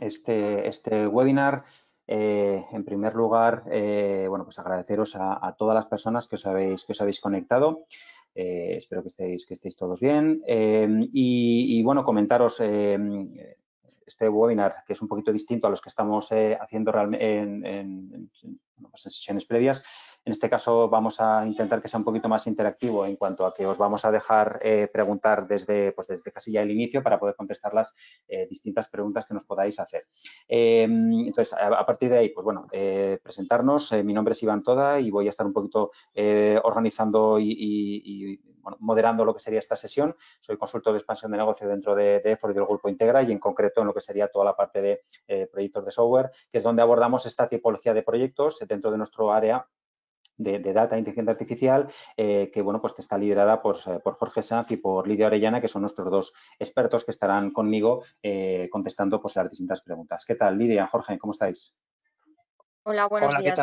este, este webinar. Eh, en primer lugar, eh, bueno, pues agradeceros a, todas las personas que os habéis, que os habéis conectado. Eh, espero que estéis, que estéis todos bien. Y, bueno, comentaros este webinar, que es un poquito distinto a los que estamos haciendo en, pues en sesiones previas, en este caso vamos a intentar que sea un poquito más interactivo en cuanto a que os vamos a dejar eh, preguntar desde, pues desde casi ya el inicio para poder contestar las eh, distintas preguntas que nos podáis hacer. Em, entonces, a, partir de ahí, pues bueno, eh, presentarnos. mi nombre es Iván Toda y voy a estar un poquito organizando y, moderando lo que sería esta sesión. Soy consultor de expansión de negocio dentro de, de EFOR y del Grupo Integra y en concreto en lo que sería toda la parte de proyectos de software, que es donde abordamos esta tipología de proyectos dentro de nuestro área de, data e inteligencia artificial, eh, que bueno, pues que está liderada por, eh, por, Jorge Sanz y por Lidia Orellana, que son nuestros dos expertos que estarán conmigo eh, contestando pues, las distintas preguntas. ¿Qué tal, Lidia, Jorge? ¿Cómo estáis? Hola, buenos días.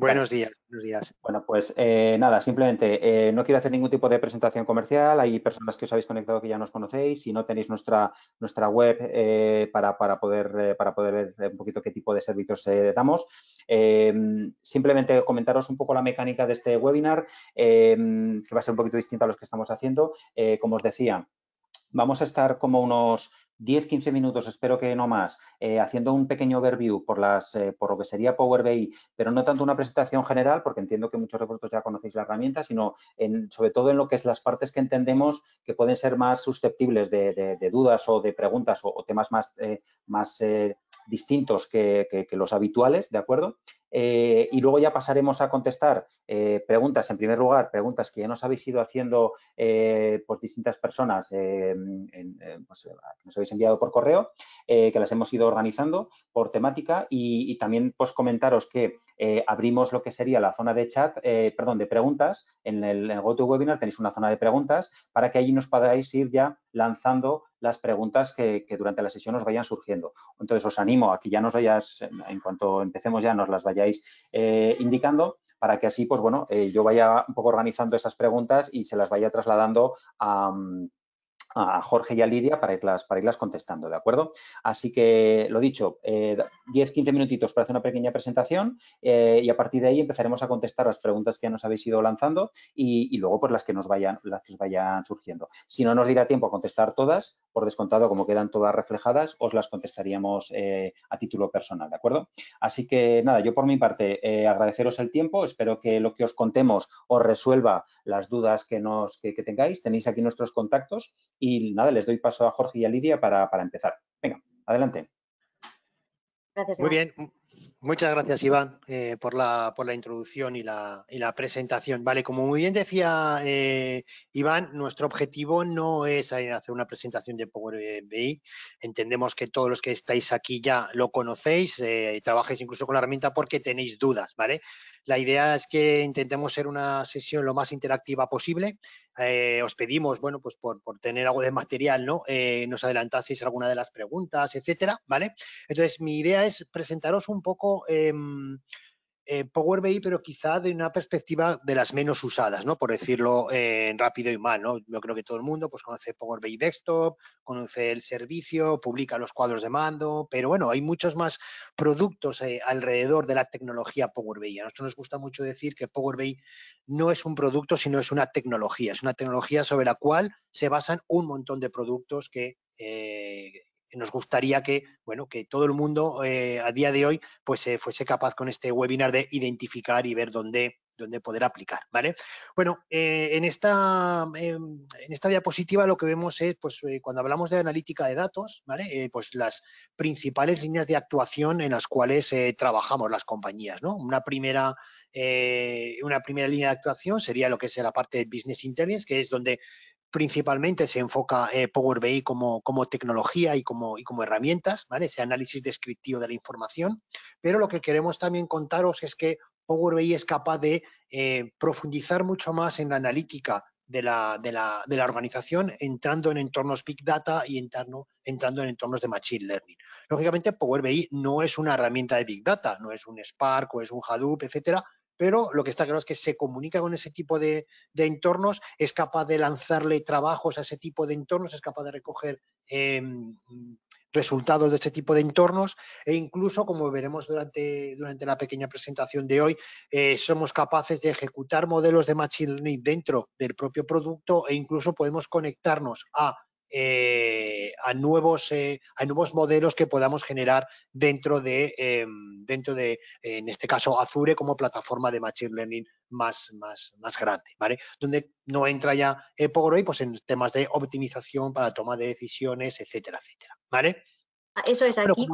Buenos días, buenos días. Bueno, pues nada, simplemente no quiero hacer ningún tipo de presentación comercial. Hay personas que os habéis conectado que ya nos conocéis. Si no tenéis nuestra, nuestra web para, para, poder, para poder ver un poquito qué tipo de servicios damos. Em, simplemente comentaros un poco la mecánica de este webinar, que va a ser un poquito distinto a los que estamos haciendo. Eh, como os decía, vamos a estar como unos 10-15 minutos, espero que no más, eh, haciendo un pequeño overview por, las, eh, por lo que sería Power BI, pero no tanto una presentación general, porque entiendo que muchos de vosotros ya conocéis la herramienta, sino sobre todo en lo que es las partes que entendemos que pueden ser más susceptibles de, dudas o de preguntas o, temas más, más distintos que, los habituales, ¿de acuerdo? Eh, y luego ya pasaremos a contestar eh, preguntas, en primer lugar, preguntas que ya nos habéis ido haciendo eh, pues distintas personas pues, que nos habéis enviado por correo, que las hemos ido organizando por temática y, también pues comentaros que abrimos lo que sería la zona de chat, perdón, de preguntas. En el, en GoToWebinar tenéis una zona de preguntas para que allí nos podáis ir ya lanzando las preguntas que, durante la sesión os vayan surgiendo. Entonces, os animo a que ya nos vayas, en cuanto empecemos ya, nos las vayáis eh, indicando para que así, pues bueno, eh, yo vaya un poco organizando esas preguntas y se las vaya trasladando a, a Jorge y a Lidia para irlas, para irlas contestando, ¿de acuerdo? Así que, lo dicho, 10-15 eh, minutitos para hacer una pequeña presentación eh, y a partir de ahí empezaremos a contestar las preguntas que nos habéis ido lanzando y, luego pues las que nos vayan, las que vayan surgiendo. Si no nos dirá tiempo a contestar todas, por descontado, como quedan todas reflejadas, os las contestaríamos eh, a título personal, ¿de acuerdo? Así que, nada, yo por mi parte agradeceros el tiempo, espero que lo que os contemos os resuelva las dudas que, nos, que tengáis. Tenéis aquí nuestros contactos y nada, les doy paso a Jorge y a Lidia para, empezar. Venga, adelante. Gracias, Muy bien. Muchas gracias, Iván, eh, por, la, por la introducción y la, y la presentación. Vale, como muy bien decía eh, Iván, nuestro objetivo no es hacer una presentación de Power BI. Entendemos que todos los que estáis aquí ya lo conocéis, eh, trabajáis incluso con la herramienta porque tenéis dudas, ¿vale? La idea es que intentemos ser una sesión lo más interactiva posible. Eh, os pedimos, bueno, pues por, tener algo de material, ¿no? Eh, nos adelantaseis alguna de las preguntas, etcétera, ¿vale? Entonces, mi idea es presentaros un poco em, eh, Power BI, pero quizá de una perspectiva de las menos usadas, ¿no? Por decirlo eh, rápido y mal, ¿no? Yo creo que todo el mundo pues, conoce Power BI Desktop, conoce el servicio, publica los cuadros de mando, pero bueno, hay muchos más productos eh, alrededor de la tecnología Power BI. A nosotros nos gusta mucho decir que Power BI no es un producto, sino es una tecnología. Es una tecnología sobre la cual se basan un montón de productos que nos gustaría que, bueno, que todo el mundo eh, a día de hoy pues eh, fuese capaz con este webinar de identificar y ver dónde, dónde poder aplicar, ¿vale? Bueno, eh, en, esta, em, en esta diapositiva lo que vemos es, pues cuando hablamos de analítica de datos, ¿vale? pues las principales líneas de actuación en las cuales trabajamos las compañías, ¿no? Una primera, una primera línea de actuación sería lo que es la parte de Business Intelligence, que es donde principalmente se enfoca eh, Power BI como, como tecnología y como, y como herramientas, ¿vale? ese análisis descriptivo de la información, pero lo que queremos también contaros es que Power BI es capaz de eh, profundizar mucho más en la analítica de la, de, la, de la, organización entrando en entornos Big Data y entrando, entrando en entornos de Machine Learning. Lógicamente, Power BI no es una herramienta de Big Data, no es un Spark o es un Hadoop, etcétera, pero lo que está claro es que se comunica con ese tipo de, entornos, es capaz de lanzarle trabajos a ese tipo de entornos, es capaz de recoger em, resultados de este tipo de entornos e incluso, como veremos durante, durante la pequeña presentación de hoy, eh, somos capaces de ejecutar modelos de Machine Learning dentro del propio producto e incluso podemos conectarnos a eh, a, nuevos, eh, a nuevos modelos que podamos generar dentro de, em, dentro de en este caso, Azure como plataforma de Machine Learning más, más, más grande, ¿vale? Donde no entra ya Power pues en temas de optimización para toma de decisiones, etcétera, etcétera, ¿vale? Ah, eso es, aquí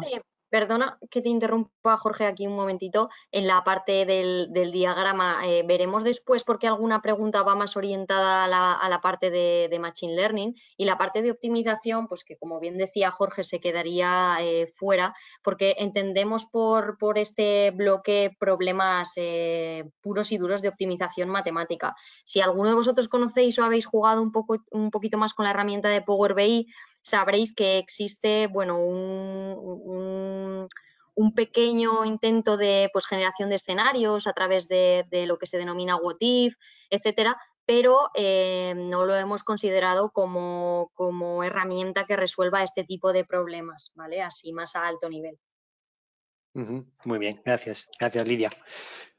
Perdona que te interrumpa, Jorge, aquí un momentito. En la parte del, diagrama eh, veremos después porque alguna pregunta va más orientada a la, parte de, Machine Learning y la parte de optimización, pues que como bien decía Jorge, se quedaría eh, fuera porque entendemos por, por, este bloque problemas eh, puros y duros de optimización matemática. Si alguno de vosotros conocéis o habéis jugado un, poco, un poquito más con la herramienta de Power BI, sabréis que existe bueno, un, pequeño intento de pues, generación de escenarios a través de, lo que se denomina what if, etcétera, pero eh, no lo hemos considerado como, como, herramienta que resuelva este tipo de problemas, ¿vale? Así más a alto nivel. Muy bien, gracias. Gracias, Lidia.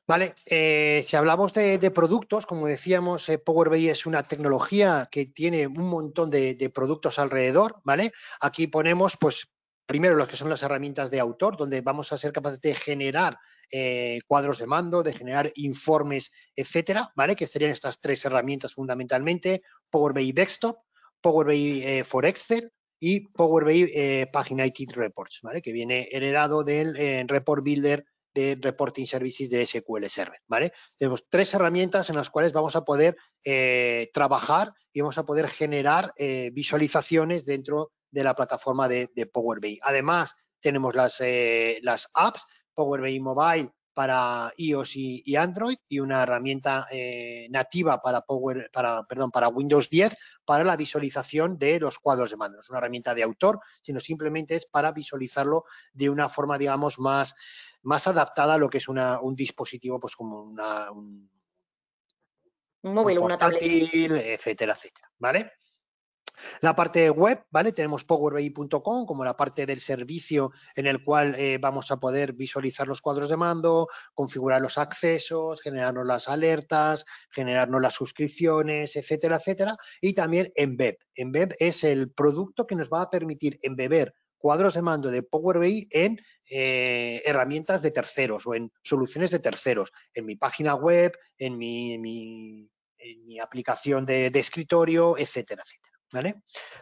Vale, eh, si hablamos de, productos, como decíamos, eh, Power BI es una tecnología que tiene un montón de, productos alrededor, ¿vale? Aquí ponemos, pues, primero lo que son las herramientas de autor, donde vamos a ser capaces de generar eh, cuadros de mando, de generar informes, etcétera, ¿vale? Que serían estas tres herramientas fundamentalmente, Power BI Desktop, Power BI for Excel y Power BI Paginated Reports, ¿vale? Que viene heredado del Report Builder de Reporting Services de SQL Server, ¿vale? Tenemos tres herramientas en las cuales vamos a poder eh, trabajar y vamos a poder generar eh, visualizaciones dentro de la plataforma de, Power BI. Además, tenemos las, eh, apps, Power BI Mobile para iOS y, Android y una herramienta nativa para Power, perdón, para Windows 10 para la visualización de los cuadros de mando. No es una herramienta de autor, sino simplemente es para visualizarlo de una forma, digamos, más, más adaptada a lo que es un dispositivo, pues como una, un, móvil, una tablet. etcétera, etcétera, ¿vale? La parte web, ¿vale? Tenemos powerbi.com como la parte del servicio en el cual eh, vamos a poder visualizar los cuadros de mando, configurar los accesos, generarnos las alertas, generarnos las suscripciones, etcétera, etcétera. Y también. En web es el producto que nos va a permitir embeber cuadros de mando de Power BI en eh, herramientas de terceros o en soluciones de terceros, en mi página web, en mi, mi, aplicación de, escritorio, etcétera, etcétera.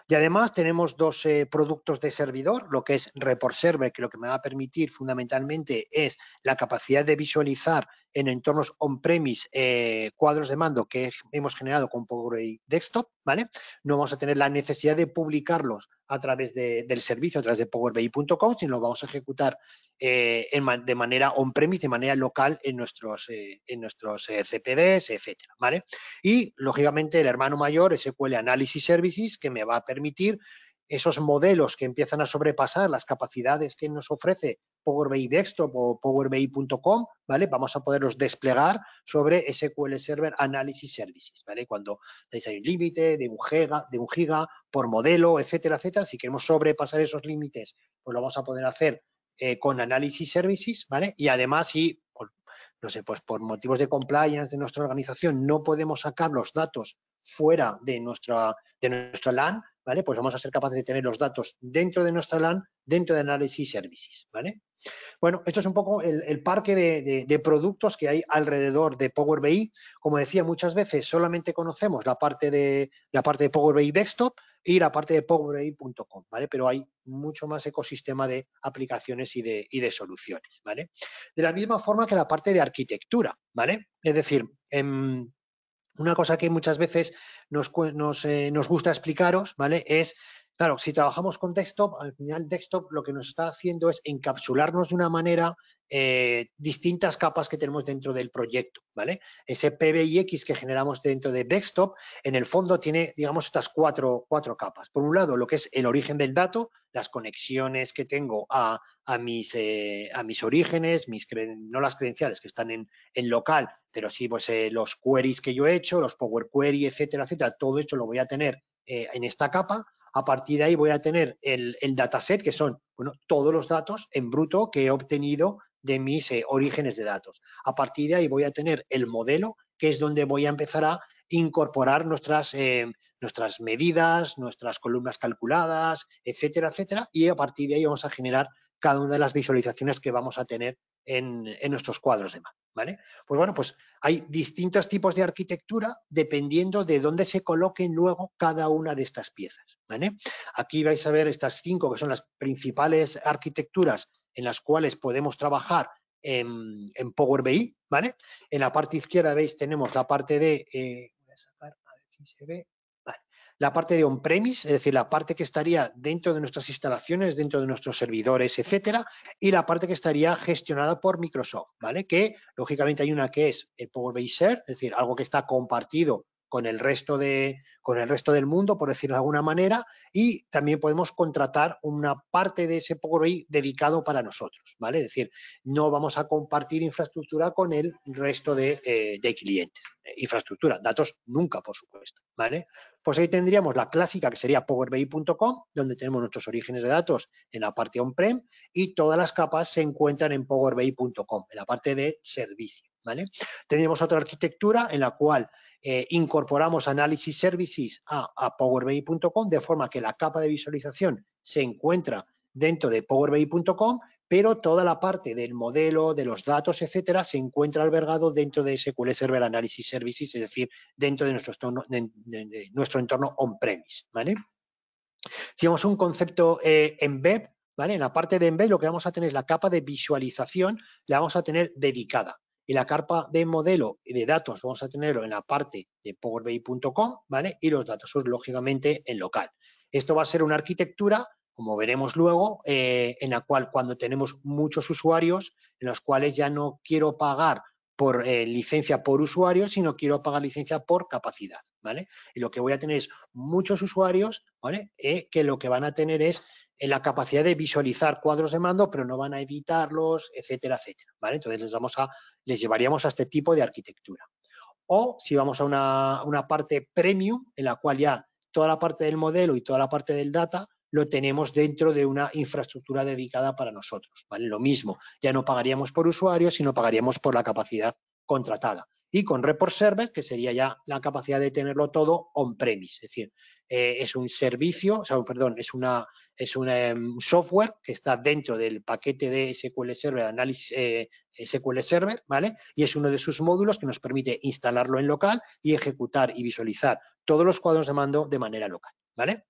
Y además tenemos dos eh, productos de servidor, lo que es Report Server, que lo que me va a permitir fundamentalmente es la capacidad de visualizar en entornos on-premise eh, cuadros de mando que hemos generado con Power BI Desktop, ¿vale? No vamos a tener la necesidad de publicarlos a través del servicio, a través de powerbi.com, sino lo vamos a ejecutar eh, de manera on-premise, de manera local en nuestros, en nuestros CPDs, etcétera, ¿vale? Y, lógicamente, el hermano mayor, SQL Analysis Services, que me va a permitir esos modelos que empiezan a sobrepasar las capacidades que nos ofrece Power BI Desktop o powerbi.com, ¿vale? Vamos a poderlos desplegar sobre SQL Server Analysis Services, ¿vale? Cuando hay un límite de un giga, de un giga por modelo, etcétera, etcétera, si queremos sobrepasar esos límites, pues lo vamos a poder hacer eh, con Analysis Services, ¿vale? Y además, si, no sé, pues por motivos de compliance de nuestra organización no podemos sacar los datos fuera de nuestra, de nuestra LAN, ¿vale? Pues vamos a ser capaces de tener los datos dentro de nuestra LAN, dentro de Analysis Services, ¿vale? Bueno, esto es un poco el, parque de, productos que hay alrededor de Power BI. Como decía, muchas veces solamente conocemos la parte de, la parte de Power BI Desktop y la parte de powerbi.com, ¿vale? Pero hay mucho más ecosistema de aplicaciones y de, y de soluciones, ¿vale? De la misma forma que la parte de arquitectura, ¿vale? Es decir, en, una cosa que muchas veces nos, eh, nos, gusta explicaros, ¿vale? Es, claro, si trabajamos con desktop, al final desktop lo que nos está haciendo es encapsularnos de una manera eh, distintas capas que tenemos dentro del proyecto, ¿vale? Ese PBIX que generamos dentro de desktop, en el fondo tiene, digamos, estas cuatro, cuatro capas. Por un lado, lo que es el origen del dato, las conexiones que tengo a, mis, eh, a mis orígenes, mis no las credenciales que están en, en local, pero sí pues, eh, los queries que yo he hecho, los Power Query, etcétera, etcétera, todo esto lo voy a tener eh, en esta capa. A partir de ahí voy a tener el, dataset, que son bueno, todos los datos en bruto que he obtenido de mis eh, orígenes de datos. A partir de ahí voy a tener el modelo, que es donde voy a empezar a incorporar nuestras, nuestras medidas, nuestras columnas calculadas, etcétera, etcétera, y a partir de ahí vamos a generar cada una de las visualizaciones que vamos a tener en, nuestros cuadros de mano. ¿Vale? Pues bueno, pues hay distintos tipos de arquitectura dependiendo de dónde se coloquen luego cada una de estas piezas. ¿vale? Aquí vais a ver estas cinco que son las principales arquitecturas en las cuales podemos trabajar en, Power BI, ¿vale? En la parte izquierda veis tenemos la parte de, eh, voy a sacar, a ver si se ve, la parte de on-premise, es decir, la parte que estaría dentro de nuestras instalaciones, dentro de nuestros servidores, etcétera, y la parte que estaría gestionada por Microsoft, ¿vale? Que, lógicamente, hay una que es el Power BI Share, es decir, algo que está compartido con el resto de con el resto del mundo, por decirlo de alguna manera, y también podemos contratar una parte de ese Power BI dedicado para nosotros, ¿vale? Es decir, no vamos a compartir infraestructura con el resto de, eh, de clientes. Infraestructura, datos nunca, por supuesto, ¿vale? Pues ahí tendríamos la clásica que sería powerbi.com, donde tenemos nuestros orígenes de datos en la parte on-prem y todas las capas se encuentran en powerbi.com, en la parte de servicio. ¿Vale? Tendríamos otra arquitectura en la cual eh, incorporamos análisis services a, a powerbi.com de forma que la capa de visualización se encuentra dentro de powerbi.com, pero toda la parte del modelo, de los datos, etcétera, se encuentra albergado dentro de SQL Server Analysis Services, es decir, dentro de nuestro entorno, de, nuestro entorno on-premise, ¿vale? Si vamos a un concepto eh, en web, ¿vale? En la parte de embed lo que vamos a tener es la capa de visualización, la vamos a tener dedicada. Y la capa de modelo y de datos vamos a tenerlo en la parte de powerbi.com, ¿vale? Y los datos, lógicamente, en local. Esto va a ser una arquitectura como veremos luego, eh, en la cual cuando tenemos muchos usuarios, en los cuales ya no quiero pagar por eh, licencia por usuario, sino quiero pagar licencia por capacidad, ¿vale? Y lo que voy a tener es muchos usuarios, ¿vale? Eh, que lo que van a tener es la capacidad de visualizar cuadros de mando, pero no van a editarlos, etcétera, etcétera, ¿vale? Entonces les vamos a, les llevaríamos a este tipo de arquitectura. O si vamos a una, una parte premium, en la cual ya toda la parte del modelo y toda la parte del data lo tenemos dentro de una infraestructura dedicada para nosotros. ¿vale? Lo mismo, ya no pagaríamos por usuario, sino pagaríamos por la capacidad contratada. Y con Report Server, que sería ya la capacidad de tenerlo todo on-premise, es decir, eh, es un servicio, o sea, perdón, es, una, es un em, software que está dentro del paquete de SQL Server, análisis eh, SQL Server, ¿vale? Y es uno de sus módulos que nos permite instalarlo en local y ejecutar y visualizar todos los cuadros de mando de manera local, ¿vale?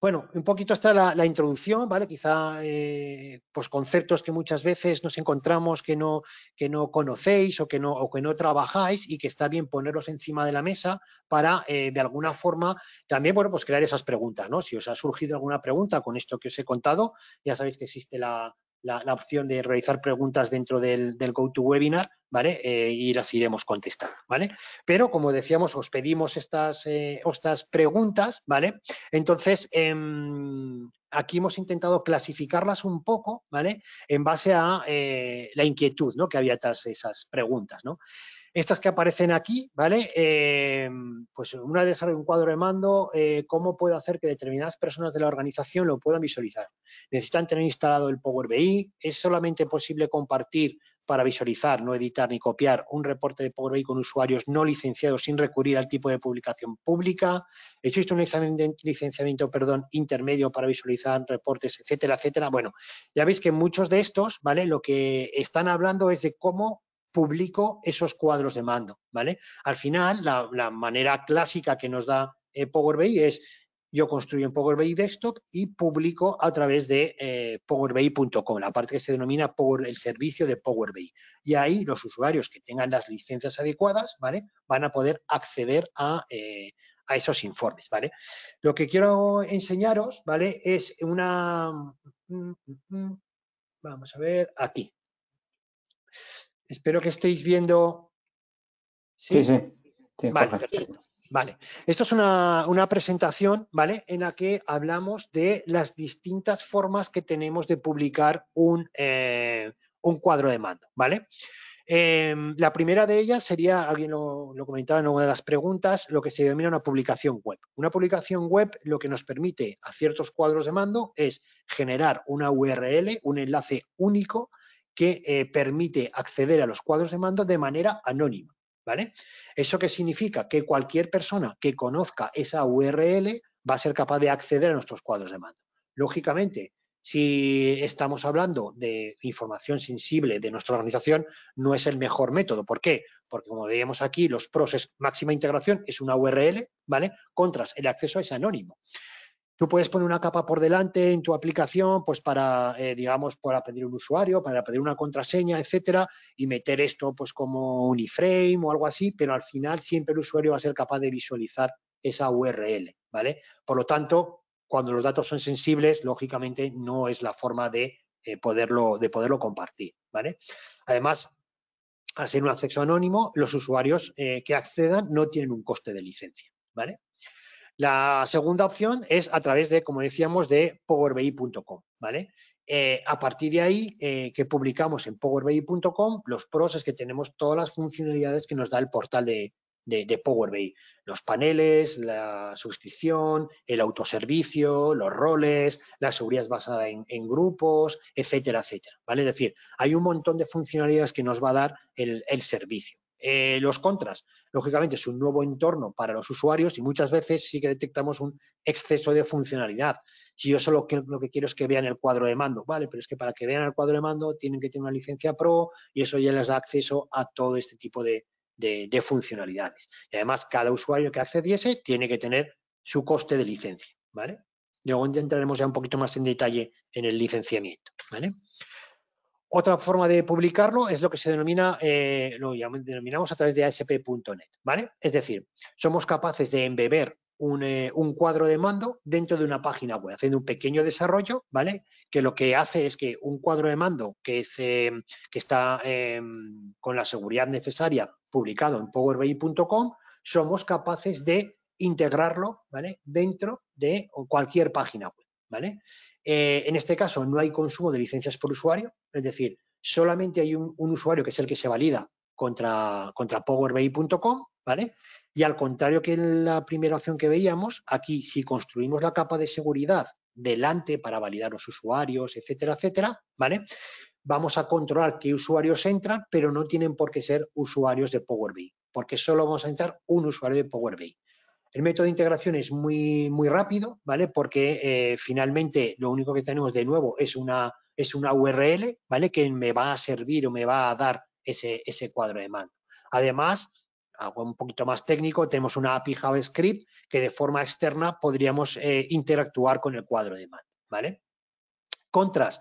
Bueno, un poquito está la, introducción, ¿vale? Quizá eh, pues conceptos que muchas veces nos encontramos que no, que no conocéis o que no, o que no trabajáis y que está bien ponerlos encima de la mesa para, eh, de alguna forma, también, bueno, pues crear esas preguntas, ¿no? Si os ha surgido alguna pregunta con esto que os he contado, ya sabéis que existe la, la, opción de realizar preguntas dentro del, GoToWebinar, ¿vale? Eh, y las iremos contestando, ¿vale? Pero, como decíamos, os pedimos estas, eh, estas preguntas, ¿vale? Entonces, em, aquí hemos intentado clasificarlas un poco, ¿vale? En base a eh, la inquietud, ¿no? Que había tras esas preguntas, ¿no? Estas que aparecen aquí, ¿vale? Eh, pues una de un cuadro de mando, eh, ¿cómo puedo hacer que determinadas personas de la organización lo puedan visualizar? ¿Necesitan tener instalado el Power BI? ¿Es solamente posible compartir para visualizar, no editar ni copiar un reporte de Power BI con usuarios no licenciados sin recurrir al tipo de publicación pública. Existe un licenciamiento perdón, intermedio para visualizar reportes, etcétera, etcétera. Bueno, ya veis que muchos de estos, ¿vale? Lo que están hablando es de cómo publico esos cuadros de mando, ¿vale? Al final, la, manera clásica que nos da eh, Power BI es yo construyo en Power BI Desktop y publico a través de eh, powerbi.com, la parte que se denomina el servicio de Power BI. Y ahí los usuarios que tengan las licencias adecuadas, ¿vale? Van a poder acceder a, eh, a esos informes, ¿vale? Lo que quiero enseñaros, ¿vale? Es una... Mm, mm, mm, vamos a ver, aquí. Espero que estéis viendo. Sí, sí. vale, perfecto. Vale, esto es una, presentación, ¿vale? En la que hablamos de las distintas formas que tenemos de publicar un, eh, un cuadro de mando, ¿vale? Em, la primera de ellas sería, alguien lo, comentaba en una de las preguntas, lo que se denomina una publicación web. Una publicación web lo que nos permite a ciertos cuadros de mando es generar una URL, un enlace único que eh, permite acceder a los cuadros de mando de manera anónima. ¿Vale? ¿Eso qué significa? Que cualquier persona que conozca esa URL va a ser capaz de acceder a nuestros cuadros de mando. Lógicamente, si estamos hablando de información sensible de nuestra organización, no es el mejor método. ¿Por qué? Porque como veíamos aquí, los pros es máxima integración, es una URL, ¿vale? Contras, el acceso es anónimo. Tú puedes poner una capa por delante en tu aplicación, pues para, eh, digamos, para pedir un usuario, para pedir una contraseña, etcétera, y meter esto, pues como un iframe o algo así, pero al final siempre el usuario va a ser capaz de visualizar esa URL, ¿vale? Por lo tanto, cuando los datos son sensibles, lógicamente no es la forma de, eh, poderlo, de poderlo compartir. ¿vale? Además, al ser un acceso anónimo, los usuarios eh, que accedan no tienen un coste de licencia. ¿vale? La segunda opción es a través de, como decíamos, de powerbi.com. ¿vale? Eh, a partir de ahí, que publicamos en powerbi.com, los pros es que tenemos todas las funcionalidades que nos da el portal de, de, Power BI. Los paneles, la suscripción, el autoservicio, los roles, la seguridad basada en, grupos, etcétera, etcétera. ¿vale? Es decir, hay un montón de funcionalidades que nos va a dar el, servicio. Eh, los contras, lógicamente, es un nuevo entorno para los usuarios y muchas veces sí que detectamos un exceso de funcionalidad. Si yo solo lo que quiero es que vean el cuadro de mando, vale, pero es que para que vean el cuadro de mando tienen que tener una licencia Pro y eso ya les da acceso a todo este tipo de, de, funcionalidades. Y además, cada usuario que accediese tiene que tener su coste de licencia, ¿vale? Luego entraremos ya un poquito más en detalle en el licenciamiento, ¿vale? Otra forma de publicarlo es lo que se denomina, eh, lo denominamos a través de ASP.NET, ¿vale? Es decir, somos capaces de embeber eh, un, cuadro de mando dentro de una página web, haciendo un pequeño desarrollo, ¿vale? Que lo que hace es que un cuadro de mando que, eh, que está em, con la seguridad necesaria publicado en powerbi.com, somos capaces de integrarlo, ¿vale? Dentro de cualquier página web, ¿vale? Eh, en este caso no hay consumo de licencias por usuario, es decir, solamente hay un, usuario que es el que se valida contra, contra powerbi.com, ¿vale? Y al contrario que en la primera opción que veíamos, aquí si construimos la capa de seguridad delante para validar los usuarios, etcétera, etcétera, ¿vale? Vamos a controlar qué usuarios entran, pero no tienen por qué ser usuarios de Power BI, porque solo vamos a entrar un usuario de Power BI. El método de integración es muy, muy rápido, ¿vale? Porque eh, finalmente lo único que tenemos de nuevo es una, es una URL, ¿vale? Que me va a servir o me va a dar ese, ese cuadro de mando. Además, algo un poquito más técnico, tenemos una API JavaScript que de forma externa podríamos eh, interactuar con el cuadro de mando, ¿vale? Contras,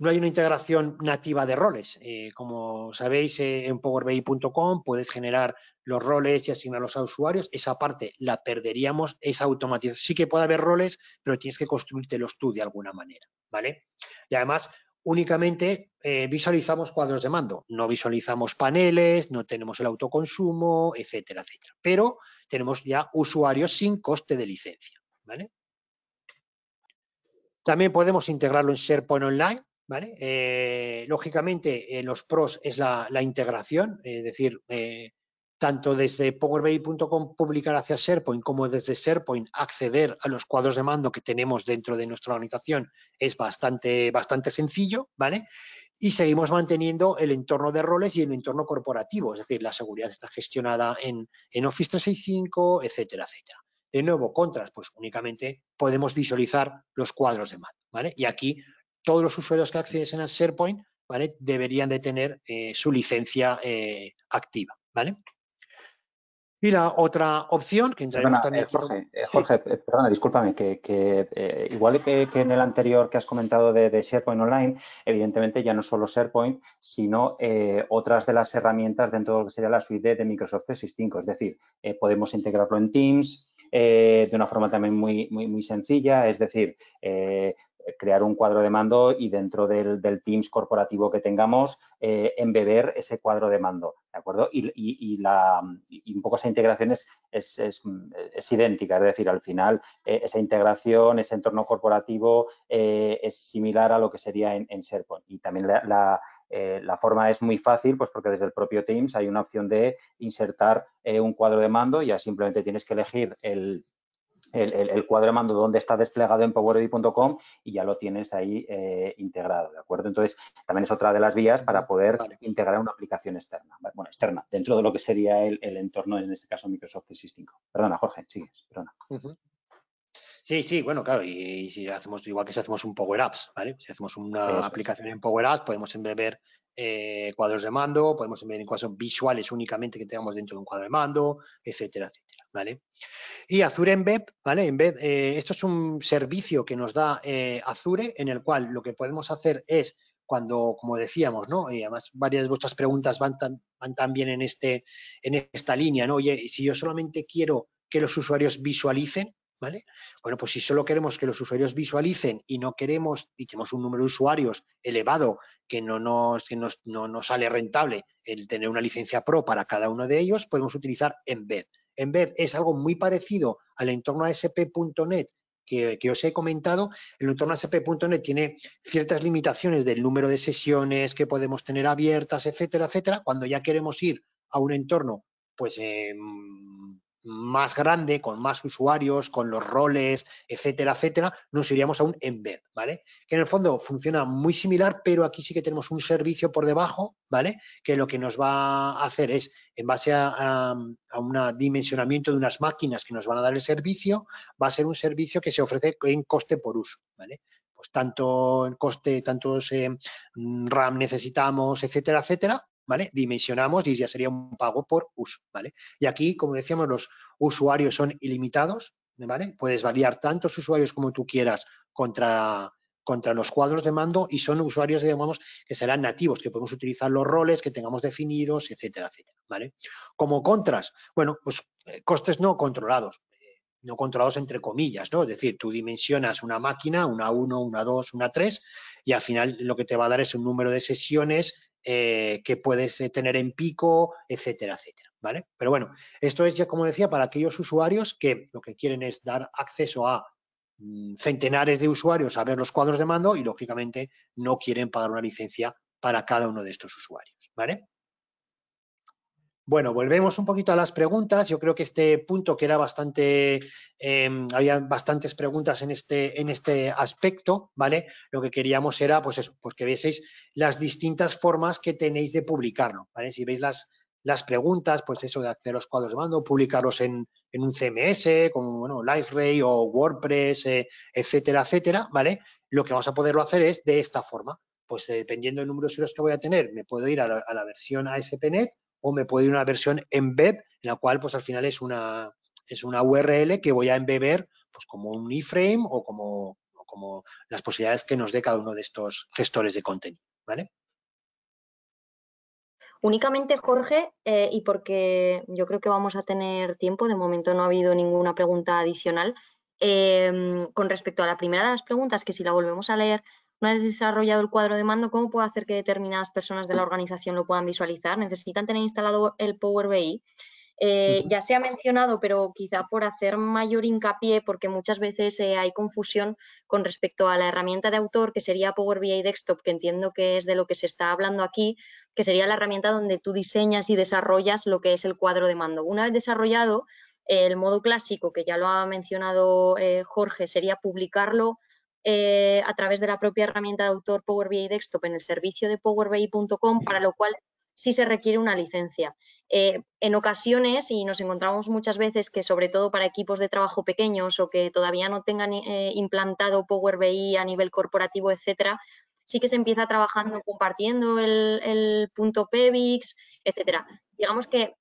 no hay una integración nativa de roles. Eh, como sabéis, eh, en powerbi.com puedes generar los roles y asignarlos a usuarios. Esa parte la perderíamos, esa automatización. Sí que puede haber roles, pero tienes que construírtelos tú de alguna manera, ¿vale? Y además, únicamente eh, visualizamos cuadros de mando, no visualizamos paneles, no tenemos el autoconsumo, etcétera, etcétera. Pero tenemos ya usuarios sin coste de licencia. ¿vale? También podemos integrarlo en SharePoint Online. ¿Vale? Eh, lógicamente, en los pros es la, integración, es decir, eh, tanto desde powerbi.com publicar hacia SharePoint como desde SharePoint acceder a los cuadros de mando que tenemos dentro de nuestra organización es bastante, bastante sencillo, ¿vale? Y seguimos manteniendo el entorno de roles y el entorno corporativo, es decir, la seguridad está gestionada en, en Office 365, etcétera, etcétera. De nuevo, contras, pues únicamente podemos visualizar los cuadros de mando, ¿vale? Y aquí todos los usuarios que acceden a SharePoint, ¿vale? Deberían de tener eh, su licencia eh, activa, ¿vale? Y la otra opción que entraremos también. Eh, Jorge, eh, Jorge perdona, discúlpame, que, igual que, en el anterior que has comentado de, SharePoint Online, evidentemente ya no solo SharePoint, sino otras de las herramientas dentro de lo que sería la suite de Microsoft 365. Es decir, podemos integrarlo en Teams de una forma también muy, muy, muy sencilla, es decir, crear un cuadro de mando y dentro del, Teams corporativo que tengamos, embeber ese cuadro de mando, ¿de acuerdo? Y, un poco esa integración es, es, idéntica, es decir, al final esa integración, ese entorno corporativo es similar a lo que sería en, en. Y también la eh, la forma es muy fácil, pues porque desde el propio Teams hay una opción de insertar eh, un cuadro de mando, ya simplemente tienes que elegir el, cuadro de mando donde está desplegado en powerbi.com y ya lo tienes ahí eh, integrado, ¿de acuerdo? Entonces, también es otra de las vías para poder integrar una aplicación externa, bueno, externa, dentro de lo que sería el, entorno, en este caso Microsoft 365. Perdona, Jorge, sigues, perdona. Sí, sí, bueno, claro, y, si hacemos, igual que si hacemos un Power Apps, ¿vale? Si hacemos una aplicación en Power Apps, podemos embeber eh, cuadros de mando, podemos embeber cuadros visuales únicamente que tengamos dentro de un cuadro de mando, etcétera, etcétera, ¿vale? Y Azure Embed, ¿vale? Embed, eh, esto es un servicio que nos da eh, Azure, en el cual lo que podemos hacer es cuando, como decíamos, ¿no? Y además varias de vuestras preguntas van, tan, van también en, este, en esta línea, ¿no? Oye, si yo solamente quiero que los usuarios visualicen, ¿vale? Bueno, pues si solo queremos que los usuarios visualicen y no queremos y tenemos un número de usuarios elevado que no nos, que nos, no sale rentable el tener una licencia Pro para cada uno de ellos, podemos utilizar Embed. Embed es algo muy parecido al entorno ASP.NET que, que, os he comentado. El entorno ASP.NET tiene ciertas limitaciones del número de sesiones que podemos tener abiertas, etcétera, etcétera. Cuando ya queremos ir a un entorno pues eh, más grande, con más usuarios, con los roles, etcétera, etcétera, nos iríamos a un embed, ¿vale? Que en el fondo funciona muy similar, pero aquí sí que tenemos un servicio por debajo, ¿vale? Que lo que nos va a hacer es, en base a, un dimensionamiento de unas máquinas que nos van a dar el servicio, va a ser un servicio que se ofrece en coste por uso, ¿vale? Pues tanto en coste, tantos eh, RAM necesitamos, etcétera, etcétera, ¿vale? Dimensionamos y ya sería un pago por uso, ¿vale? Y aquí, como decíamos, los usuarios son ilimitados, ¿vale? Puedes variar tantos usuarios como tú quieras contra, contra los cuadros de mando y son usuarios, que serán nativos, que podemos utilizar los roles que tengamos definidos, etcétera, etcétera, ¿vale? Como contras, bueno, pues eh, costes no controlados, eh, no controlados entre comillas, ¿no? Es decir, tú dimensionas una máquina, una 1, una 2, una 3, y al final lo que te va a dar es un número de sesiones eh, que puedes eh, tener en pico, etcétera, etcétera, ¿vale? Pero bueno, esto es ya, como decía, para aquellos usuarios que lo que quieren es dar acceso a mm, centenares de usuarios a ver los cuadros de mando y, lógicamente, no quieren pagar una licencia para cada uno de estos usuarios, ¿vale? Bueno, volvemos un poquito a las preguntas. Yo creo que este punto que era bastante, em, había bastantes preguntas en este, en este aspecto, ¿vale? Lo que queríamos era, pues eso, pues que vieseis las distintas formas que tenéis de publicarlo, ¿vale? Si veis las, las preguntas, pues eso de hacer los cuadros de mando, publicarlos en, en un CMS, como, bueno, LiveRay o WordPress, eh, etcétera, etcétera, ¿vale? Lo que vamos a poderlo hacer es de esta forma. Pues eh, dependiendo del número de usuarios que voy a tener, me puedo ir a la versión ASP.NET o me puedo ir una versión en web, en la cual pues al final es una, es una URL que voy a embeber pues como un iframe o como, como las posibilidades que nos dé cada uno de estos gestores de contenido. ¿vale? Únicamente, Jorge, eh, y porque yo creo que vamos a tener tiempo, de momento no ha habido ninguna pregunta adicional, eh, con respecto a la primera de las preguntas, que si la volvemos a leer, una vez desarrollado el cuadro de mando, ¿cómo puedo hacer que determinadas personas de la organización lo puedan visualizar? ¿Necesitan tener instalado el Power BI? Eh, ya se ha mencionado, pero quizá por hacer mayor hincapié, porque muchas veces eh, hay confusión con respecto a la herramienta de autor, que sería Power BI Desktop, que entiendo que es de lo que se está hablando aquí, que sería la herramienta donde tú diseñas y desarrollas lo que es el cuadro de mando. Una vez desarrollado, el modo clásico, que ya lo ha mencionado eh, Jorge, sería publicarlo eh, a través de la propia herramienta de autor Power BI Desktop en el servicio de powerbi.com, para lo cual sí se requiere una licencia. Eh, en ocasiones, y nos encontramos muchas veces que sobre todo para equipos de trabajo pequeños o que todavía no tengan eh, implantado Power BI a nivel corporativo, etcétera, sí que se empieza trabajando compartiendo el, el punto PEVIX, etcétera. Digamos que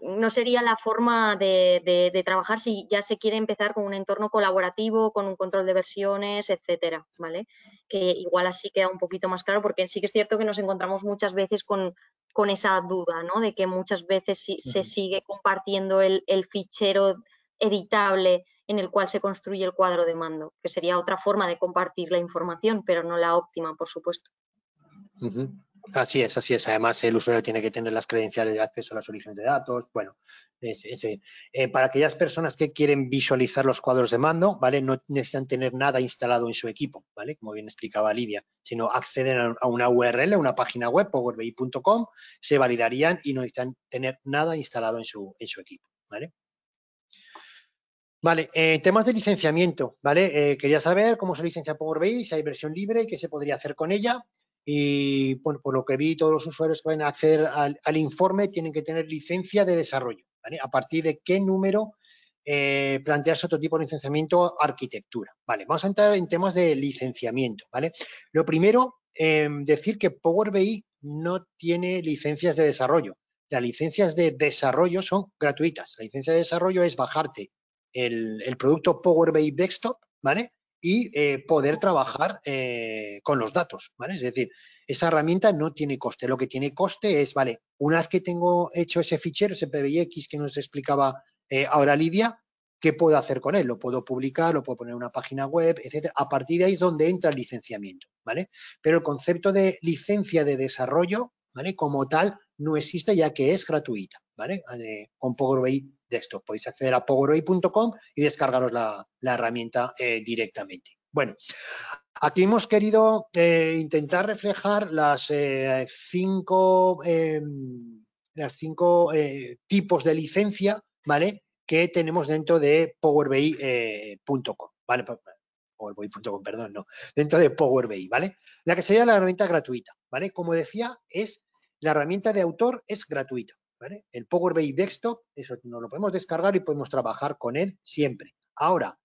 no sería la forma de, trabajar si ya se quiere empezar con un entorno colaborativo, con un control de versiones, etcétera, ¿vale? Que igual así queda un poquito más claro, porque sí que es cierto que nos encontramos muchas veces con, esa duda, ¿no? De que muchas veces se sigue compartiendo el, fichero editable en el cual se construye el cuadro de mando, que sería otra forma de compartir la información, pero no la óptima, por supuesto. Así es, así es. Además, el usuario tiene que tener las credenciales de acceso a las orígenes de datos. Bueno, eh, para aquellas personas que quieren visualizar los cuadros de mando, ¿vale? No necesitan tener nada instalado en su equipo, ¿vale? Como bien explicaba Livia, sino acceden a una URL, a una página web, powerbi.com, se validarían y no necesitan tener nada instalado en su, en su equipo, ¿vale? Vale, eh, temas de licenciamiento, ¿vale? Eh, quería saber cómo se licencia Power BI, si hay versión libre y qué se podría hacer con ella. Y bueno, por lo que vi, todos los usuarios que van a acceder al, informe tienen que tener licencia de desarrollo. ¿vale? A partir de qué número eh, plantearse otro tipo de licenciamiento arquitectura. Vale, vamos a entrar en temas de licenciamiento. ¿vale? Lo primero, em, decir que Power BI no tiene licencias de desarrollo. Las licencias de desarrollo son gratuitas. La licencia de desarrollo es bajarte el, el producto Power BI Desktop, ¿vale? Y eh, poder trabajar eh, con los datos, ¿vale? Es decir, esa herramienta no tiene coste. Lo que tiene coste es, vale, una vez que tengo hecho ese fichero, ese PBX que nos explicaba eh, ahora Lidia, ¿qué puedo hacer con él? Lo puedo publicar, lo puedo poner en una página web, etcétera. A partir de ahí es donde entra el licenciamiento, ¿vale? Pero el concepto de licencia de desarrollo, ¿vale? Como tal, no existe ya que es gratuita, ¿vale? con Power BI Desktop. Podéis acceder a powerbi.com y descargaros la, herramienta eh, directamente. Bueno, aquí hemos querido eh, intentar reflejar las eh, cinco, em, las cinco tipos de licencia, ¿vale? Que tenemos dentro de powerbi.com, ¿vale? powerbi.com, perdón, no, dentro de Power ¿vale? La que sería la herramienta gratuita, ¿vale? Como decía, es la herramienta de autor es gratuita, el Power BI Desktop, eso nos lo podemos descargar y podemos trabajar con él siempre. Ahora,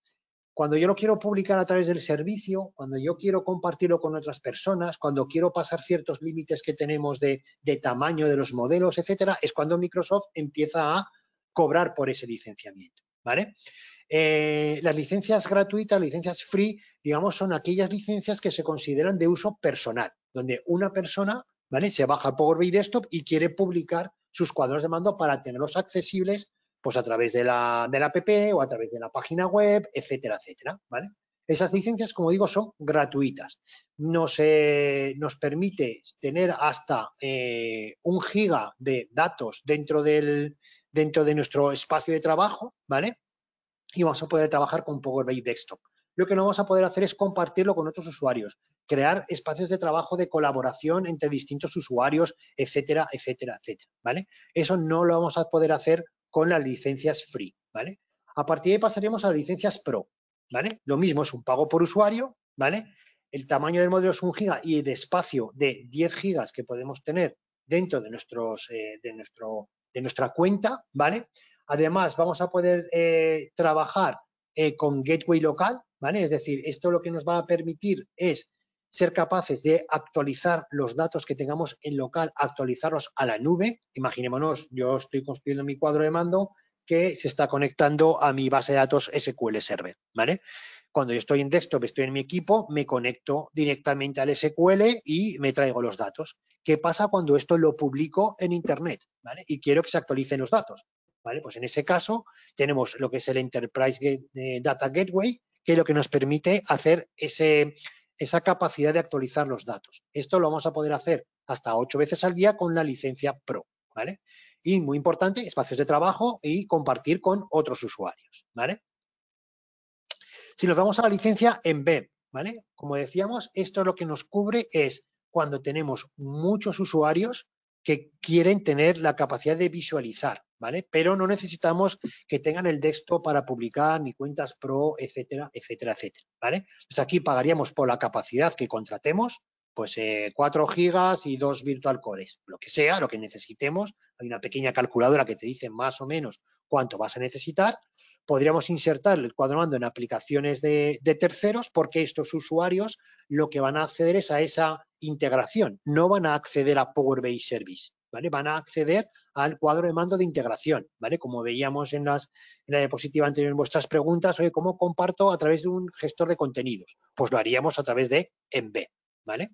cuando yo lo quiero publicar a través del servicio, cuando yo quiero compartirlo con otras personas, cuando quiero pasar ciertos límites que tenemos de, tamaño de los modelos, etcétera, es cuando Microsoft empieza a cobrar por ese licenciamiento, ¿vale? Eh, las licencias gratuitas, licencias free, digamos, son aquellas licencias que se consideran de uso personal, donde una persona, ¿vale? Se baja Power BI Desktop y quiere publicar sus cuadros de mando para tenerlos accesibles pues a través de la, de la app o a través de la página web, etcétera, etcétera, ¿vale? Esas licencias, como digo, son gratuitas. Nos, nos permite tener hasta eh, un giga de datos dentro, del, dentro de nuestro espacio de trabajo, ¿vale? Y vamos a poder trabajar con Power BI Desktop. Lo que no vamos a poder hacer es compartirlo con otros usuarios, crear espacios de trabajo de colaboración entre distintos usuarios, etcétera, etcétera, etcétera, ¿vale? Eso no lo vamos a poder hacer con las licencias free, ¿vale? A partir de ahí pasaríamos a las licencias pro, ¿vale? Lo mismo, es un pago por usuario, ¿vale? El tamaño del modelo es un giga y de espacio de 10 gigas que podemos tener dentro de, nuestros, eh, de, nuestro, de nuestra cuenta, ¿vale? Además, vamos a poder eh, trabajar eh, con gateway local, ¿vale? Es decir, esto lo que nos va a permitir es ser capaces de actualizar los datos que tengamos en local, actualizarlos a la nube. Imaginémonos, yo estoy construyendo mi cuadro de mando que se está conectando a mi base de datos SQL Server, ¿vale? Cuando yo estoy en desktop, estoy en mi equipo, me conecto directamente al SQL y me traigo los datos. ¿Qué pasa cuando esto lo publico en Internet? ¿vale? Y quiero que se actualicen los datos. ¿vale? Pues en ese caso tenemos lo que es el Enterprise eh, Data Gateway, que lo que nos permite hacer esa capacidad de actualizar los datos. Esto lo vamos a poder hacer hasta ocho veces al día con la licencia Pro, ¿vale? Y muy importante, espacios de trabajo y compartir con otros usuarios, ¿vale? Si nos vamos a la licencia en web, ¿vale? Como decíamos, esto lo que nos cubre es cuando tenemos muchos usuarios que quieren tener la capacidad de visualizar, ¿vale? Pero no necesitamos que tengan el desktop para publicar ni cuentas pro, etcétera, etcétera, etcétera, ¿vale? Entonces aquí pagaríamos por la capacidad que contratemos, pues 4 eh, gigas y 2 virtual cores, lo que sea, lo que necesitemos. Hay una pequeña calculadora que te dice más o menos cuánto vas a necesitar. Podríamos insertar el cuadro mando en aplicaciones de, de terceros porque estos usuarios lo que van a acceder es a esa integración, no van a acceder a Power BI Service. Van a acceder al cuadro de mando de integración, ¿vale? Como veíamos en, las, la diapositiva anterior en vuestras preguntas, oye, ¿cómo comparto a través de un gestor de contenidos? Pues lo haríamos a través de MB, ¿vale?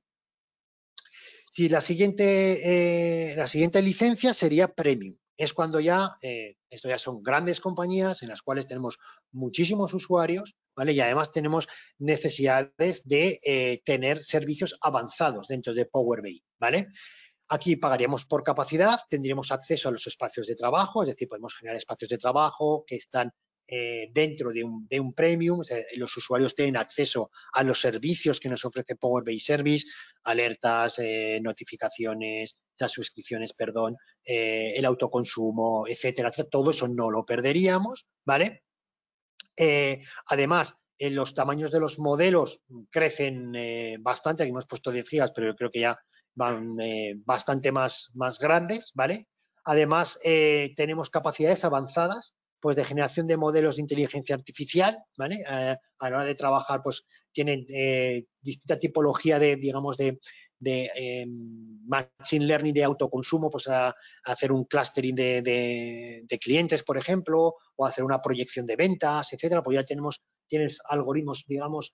Si la siguiente, eh, la siguiente licencia sería Premium, es cuando ya, eh, esto ya son grandes compañías en las cuales tenemos muchísimos usuarios, ¿vale? Y además tenemos necesidades de eh, tener servicios avanzados dentro de Power BI, ¿vale? Aquí pagaríamos por capacidad, tendríamos acceso a los espacios de trabajo, es decir, podemos generar espacios de trabajo que están eh, dentro de un, de un premium, los usuarios tienen acceso a los servicios que nos ofrece Power BI Service, alertas, eh, notificaciones, las suscripciones, perdón, eh, el autoconsumo, etcétera, todo eso no lo perderíamos, ¿vale? además, los tamaños de los modelos crecen bastante, aquí hemos puesto 10 gigas, pero yo creo que ya van bastante más, más grandes, ¿vale? Además, tenemos capacidades avanzadas pues de generación de modelos de inteligencia artificial, ¿vale? Eh, a la hora de trabajar, pues tienen eh, distinta tipología de, digamos, de, em, machine learning de autoconsumo, pues a, hacer un clustering de, clientes, por ejemplo, o hacer una proyección de ventas, etcétera, pues ya tenemos, tienes algoritmos, digamos,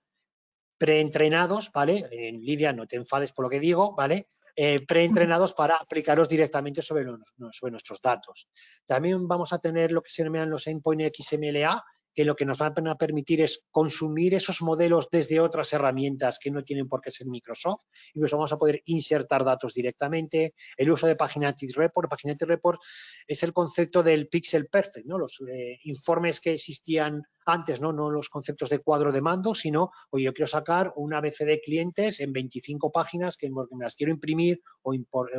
preentrenados, ¿vale? En Lidia, no te enfades por lo que digo, ¿vale? Eh, preentrenados para aplicarlos directamente sobre, nuestros datos. También vamos a tener lo que se llaman los endpoint XMLA, que lo que nos van a permitir es consumir esos modelos desde otras herramientas que no tienen por qué ser Microsoft y pues vamos a poder insertar datos directamente. El uso de Paginatic Report. Paginatic Report es el concepto del pixel perfect, ¿no? Los eh, informes que existían antes, ¿no? no los conceptos de cuadro de mando, sino, oye, yo quiero sacar una ABC de clientes en 25 páginas que me las quiero imprimir o,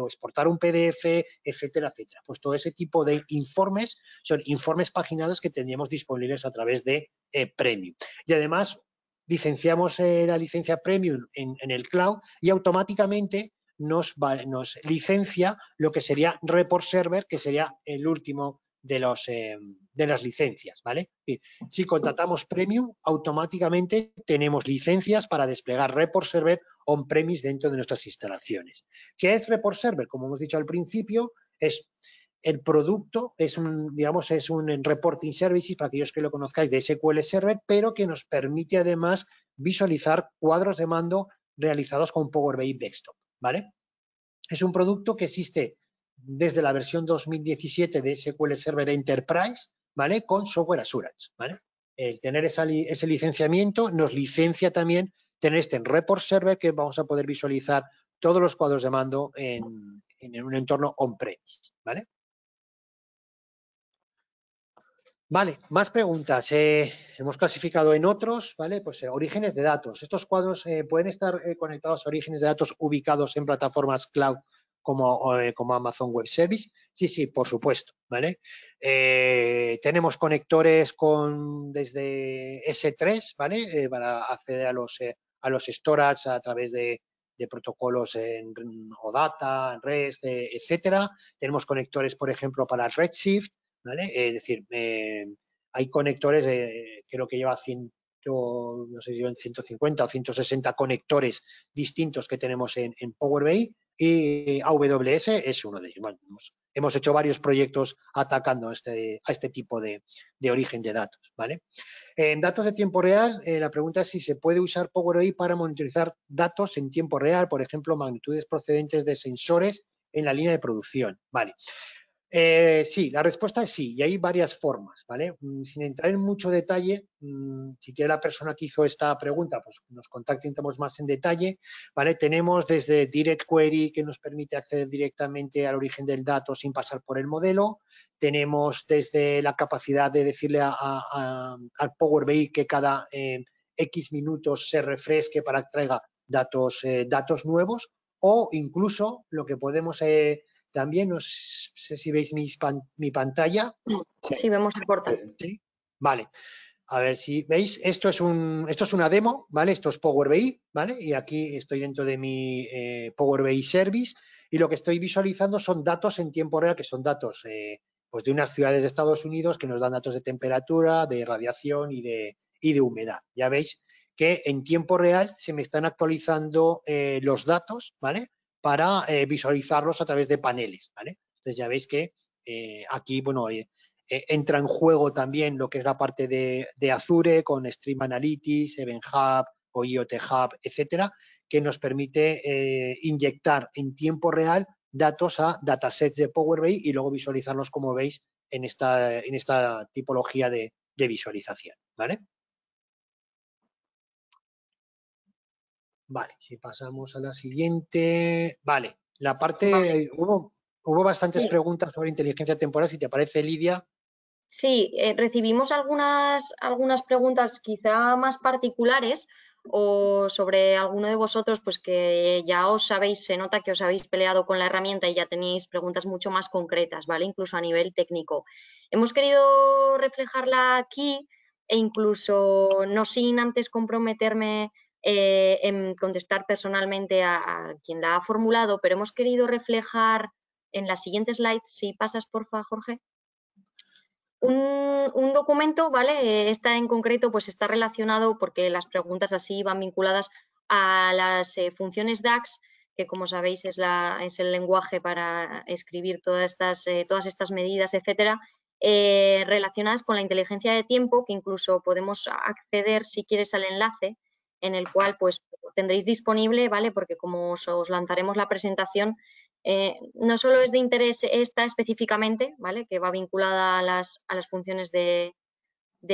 exportar un PDF, etcétera, etcétera. Pues todo ese tipo de informes son informes paginados que tendríamos disponibles a través de eh, Premium. Y además, licenciamos eh, la licencia Premium en, el cloud y automáticamente nos licencia lo que sería Report Server, que sería el último eh, de las licencias, ¿vale? Si contratamos Premium, automáticamente tenemos licencias para desplegar Report Server on-premise dentro de nuestras instalaciones. ¿Qué es Report Server? Como hemos dicho al principio, es el producto, es un, digamos, es un reporting services, para aquellos que lo conozcáis, de SQL Server, pero que nos permite además visualizar cuadros de mando realizados con Power BI Desktop, ¿vale? Es un producto que existe desde la versión 2017 de SQL Server Enterprise, ¿vale? Con Software Assurance, ¿vale? El tener ese licenciamiento nos licencia también tener este report server que vamos a poder visualizar todos los cuadros de mando en, un entorno on-premise, ¿vale? Vale, más preguntas. Eh, hemos clasificado en otros, ¿vale? Pues eh, orígenes de datos. Estos cuadros eh, pueden estar conectados a orígenes de datos ubicados en plataformas cloud como, eh, como Amazon Web Service? Sí, sí, por supuesto, ¿vale? Eh, tenemos conectores con desde S3, ¿vale? Eh, para acceder a los, a los storage a través de, protocolos en OData, en REST, etcétera. Tenemos conectores, por ejemplo, para Redshift, ¿vale? es decir, hay conectores, creo que lleva 100, no sé si en 150 o 160 conectores distintos que tenemos en, Power BI y AWS es uno de ellos. hemos, hecho varios proyectos atacando este, a este tipo de, origen de datos. ¿vale? En datos de tiempo real, eh, la pregunta es si se puede usar Power BI para monitorizar datos en tiempo real, por ejemplo, magnitudes procedentes de sensores en la línea de producción. Vale. Eh, sí, la respuesta es sí, y hay varias formas, ¿vale? Mm, sin entrar en mucho detalle, mm, si quiere la persona que hizo esta pregunta, pues nos contacte entramos más en detalle, ¿vale? Tenemos desde Direct Query, que nos permite acceder directamente al origen del dato sin pasar por el modelo, tenemos desde la capacidad de decirle al Power BI que cada eh, X minutos se refresque para que traiga datos, eh, datos nuevos, o incluso lo que podemos también, no sé si veis mi, pantalla. Sí, vemos el portal. ¿Sí? Vale. A ver si veis, esto es, un, esto es una demo, ¿vale? Esto es Power BI, ¿vale? Y aquí estoy dentro de mi eh, Power BI Service y lo que estoy visualizando son datos en tiempo real, que son datos eh, pues de unas ciudades de Estados Unidos que nos dan datos de temperatura, de radiación y de, y de humedad. Ya veis que en tiempo real se me están actualizando eh, los datos, ¿vale? Para eh, visualizarlos a través de paneles, ¿vale? Entonces ya veis que eh, aquí, bueno, eh, entra en juego también lo que es la parte de, Azure con Stream Analytics, Event Hub o IoT Hub, etcétera, que nos permite inyectar en tiempo real datos a datasets de Power BI y luego visualizarlos como veis en esta, en esta tipología de, visualización. ¿vale? Vale, si pasamos a la siguiente. Vale, la parte. Hubo, hubo bastantes preguntas sobre inteligencia temporal. Si te parece, Lidia. Sí, eh, recibimos algunas, algunas preguntas quizá más particulares o sobre alguno de vosotros, pues que ya os sabéis, se nota que os habéis peleado con la herramienta y ya tenéis preguntas mucho más concretas, ¿vale? Incluso a nivel técnico. Hemos querido reflejarla aquí e incluso no sin antes comprometerme eh, en contestar personalmente a, quien la ha formulado, pero hemos querido reflejar en las siguientes slides, si pasas porfa, Jorge. Un, documento, ¿vale? Esta en concreto pues está relacionado porque las preguntas así van vinculadas a las eh, funciones DAX, que como sabéis es, el lenguaje para escribir todas estas, eh, todas estas medidas, etcétera, eh, relacionadas con la inteligencia de tiempo, que incluso podemos acceder si quieres al enlace en el cual pues tendréis disponible, ¿vale? Porque como os lanzaremos la presentación, eh, no solo es de interés esta específicamente, ¿vale? que va vinculada a las, a las funciones de,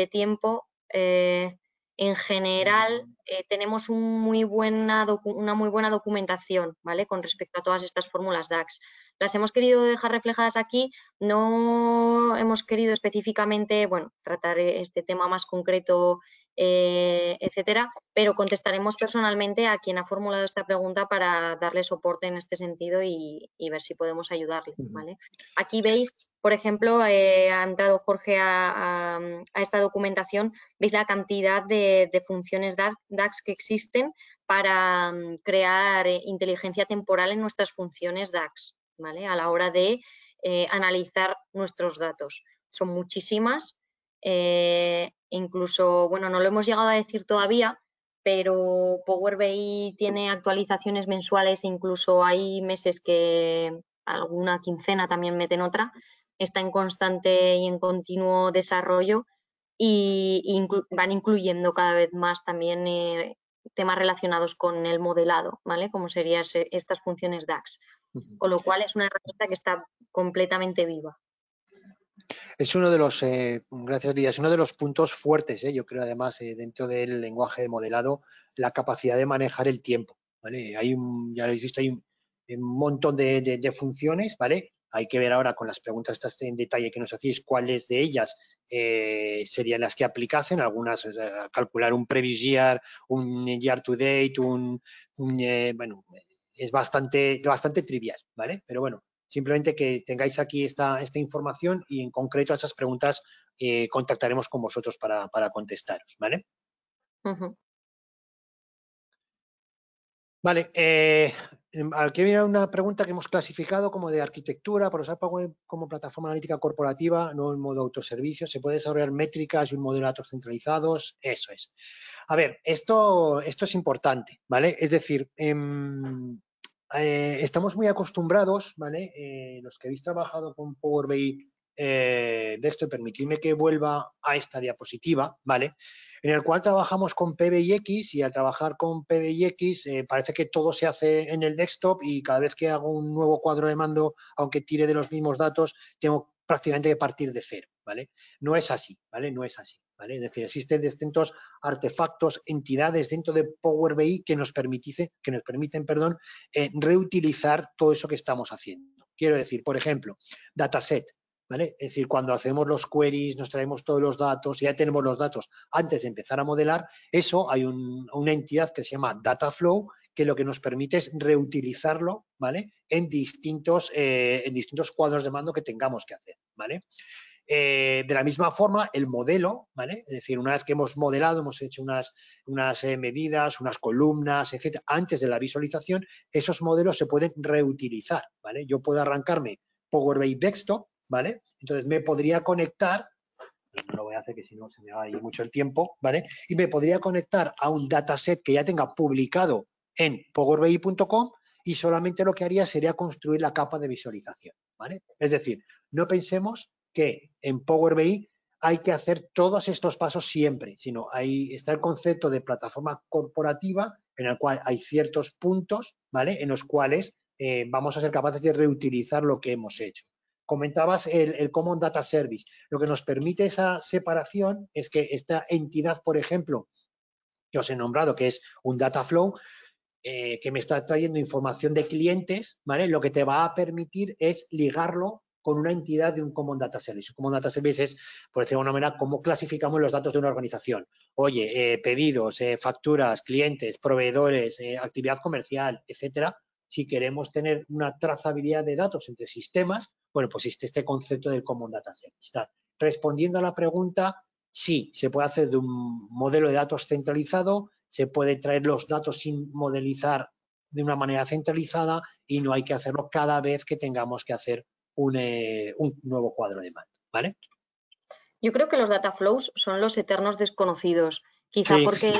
tiempo. Eh, en general, eh, tenemos muy buena una muy buena documentación ¿vale? con respecto a todas estas fórmulas DAX. Las hemos querido dejar reflejadas aquí, no hemos querido específicamente bueno, tratar este tema más concreto eh, etcétera, pero contestaremos personalmente a quien ha formulado esta pregunta para darle soporte en este sentido y, ver si podemos ayudarle. ¿vale? Aquí veis, por ejemplo, eh, ha entrado Jorge a, esta documentación, veis la cantidad de, funciones DAX, que existen para mm, crear eh, inteligencia temporal en nuestras funciones DAX, ¿vale? a la hora de analizar nuestros datos. Son muchísimas, eh, incluso, bueno, no lo hemos llegado a decir todavía, pero Power BI tiene actualizaciones mensuales e incluso hay meses que alguna quincena también meten otra. Está en constante y en continuo desarrollo y, van incluyendo cada vez más también eh, temas relacionados con el modelado, ¿vale? Como serían estas funciones DAX. Con lo cual es una herramienta que está completamente viva. Es uno de los, eh, gracias Lidia, es uno de los puntos fuertes, eh, yo creo además eh, dentro del lenguaje de modelado, la capacidad de manejar el tiempo, ¿vale? Hay un, ya habéis visto, hay un, montón de, funciones, ¿vale? Hay que ver ahora con las preguntas estas en detalle que nos hacéis cuáles de ellas serían las que aplicasen, algunas, calcular un previous year, un year to date, un, un bueno, es bastante, bastante trivial, ¿vale? Pero bueno, Simplemente que tengáis aquí esta, esta información y en concreto a esas preguntas eh, contactaremos con vosotros para, contestaros, ¿vale? Vale, eh, aquí viene una pregunta que hemos clasificado como de arquitectura para usar Power como plataforma analítica corporativa, no en modo autoservicio. ¿Se puede desarrollar métricas y un modelo de datos centralizados? Eso es. A ver, esto, esto es importante, ¿vale? Es decir, em, eh, estamos muy acostumbrados, ¿vale? Eh, los que habéis trabajado con Power BI eh, de esto, permitidme que vuelva a esta diapositiva, ¿vale? En el cual trabajamos con PBIX y al trabajar con PBIX parece que todo se hace en el desktop y cada vez que hago un nuevo cuadro de mando, aunque tire de los mismos datos, tengo prácticamente que partir de cero, ¿vale? No es así, ¿vale? No es así. Es decir, existen distintos artefactos, entidades dentro de Power BI que nos, que nos permiten perdón, eh, reutilizar todo eso que estamos haciendo. Quiero decir, por ejemplo, dataset, ¿Vale? Es decir, cuando hacemos los queries, nos traemos todos los datos, ya tenemos los datos antes de empezar a modelar, eso hay una entidad que se llama Dataflow, que lo que nos permite es reutilizarlo, ¿vale? En distintos, eh, en distintos cuadros de mando que tengamos que hacer, ¿vale? Eh, de la misma forma, el modelo, ¿vale? Es decir, una vez que hemos modelado, hemos hecho unas, unas eh, medidas, unas columnas, etcétera, antes de la visualización, esos modelos se pueden reutilizar, ¿vale? Yo puedo arrancarme Power BI Desktop, ¿vale? Entonces me podría conectar, no lo voy a hacer que si no se me va a ir mucho el tiempo, ¿vale? Y me podría conectar a un dataset que ya tenga publicado en powerbi.com y solamente lo que haría sería construir la capa de visualización, ¿vale? Es decir, no pensemos que en Power BI hay que hacer todos estos pasos siempre, sino ahí está el concepto de plataforma corporativa en el cual hay ciertos puntos, ¿vale? En los cuales eh, vamos a ser capaces de reutilizar lo que hemos hecho. Comentabas el, Common Data Service. Lo que nos permite esa separación es que esta entidad, por ejemplo, que os he nombrado, que es un data flow, eh, que me está trayendo información de clientes, ¿vale? Lo que te va a permitir es ligarlo con una entidad de un Common Data Service. Un Common Data Service es, por decirlo de una manera, cómo clasificamos los datos de una organización. Oye, eh, pedidos, eh, facturas, clientes, proveedores, actividad comercial, etcétera. Si queremos tener una trazabilidad de datos entre sistemas, bueno, pues existe este concepto del Common Data Service. respondiendo a la pregunta, sí, se puede hacer de un modelo de datos centralizado, se puede traer los datos sin modelizar de una manera centralizada y no hay que hacerlo cada vez que tengamos que hacer un, eh, nuevo cuadro de mando, ¿vale? Yo creo que los data flows son los eternos desconocidos, quizá porque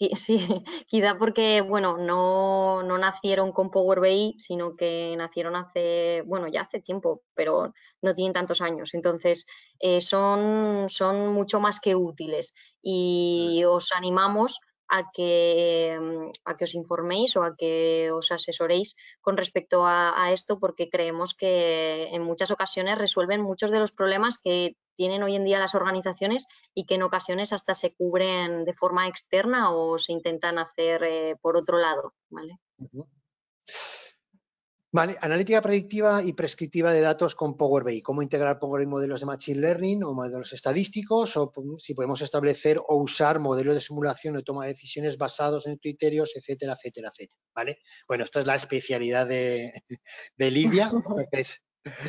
Sí, quizá porque, bueno, no, no, nacieron con Power BI, sino que nacieron hace, bueno, ya hace tiempo, pero no tienen tantos años. Entonces, eh, son, son mucho más que útiles y os animamos a que, mm, a que os informéis o a que os asesoréis con respecto a, esto porque creemos que en muchas ocasiones resuelven muchos de los problemas que tienen hoy en día las organizaciones y que en ocasiones hasta se cubren de forma externa o se intentan hacer eh, por otro lado. ¿vale? Vale, analítica predictiva y prescriptiva de datos con Power BI. ¿Cómo integrar Power BI modelos de Machine Learning o modelos estadísticos? O si podemos establecer o usar modelos de simulación o toma de decisiones basados en criterios, etcétera, etcétera, etcétera. ¿Vale? Bueno, esto es la especialidad de, Lidia.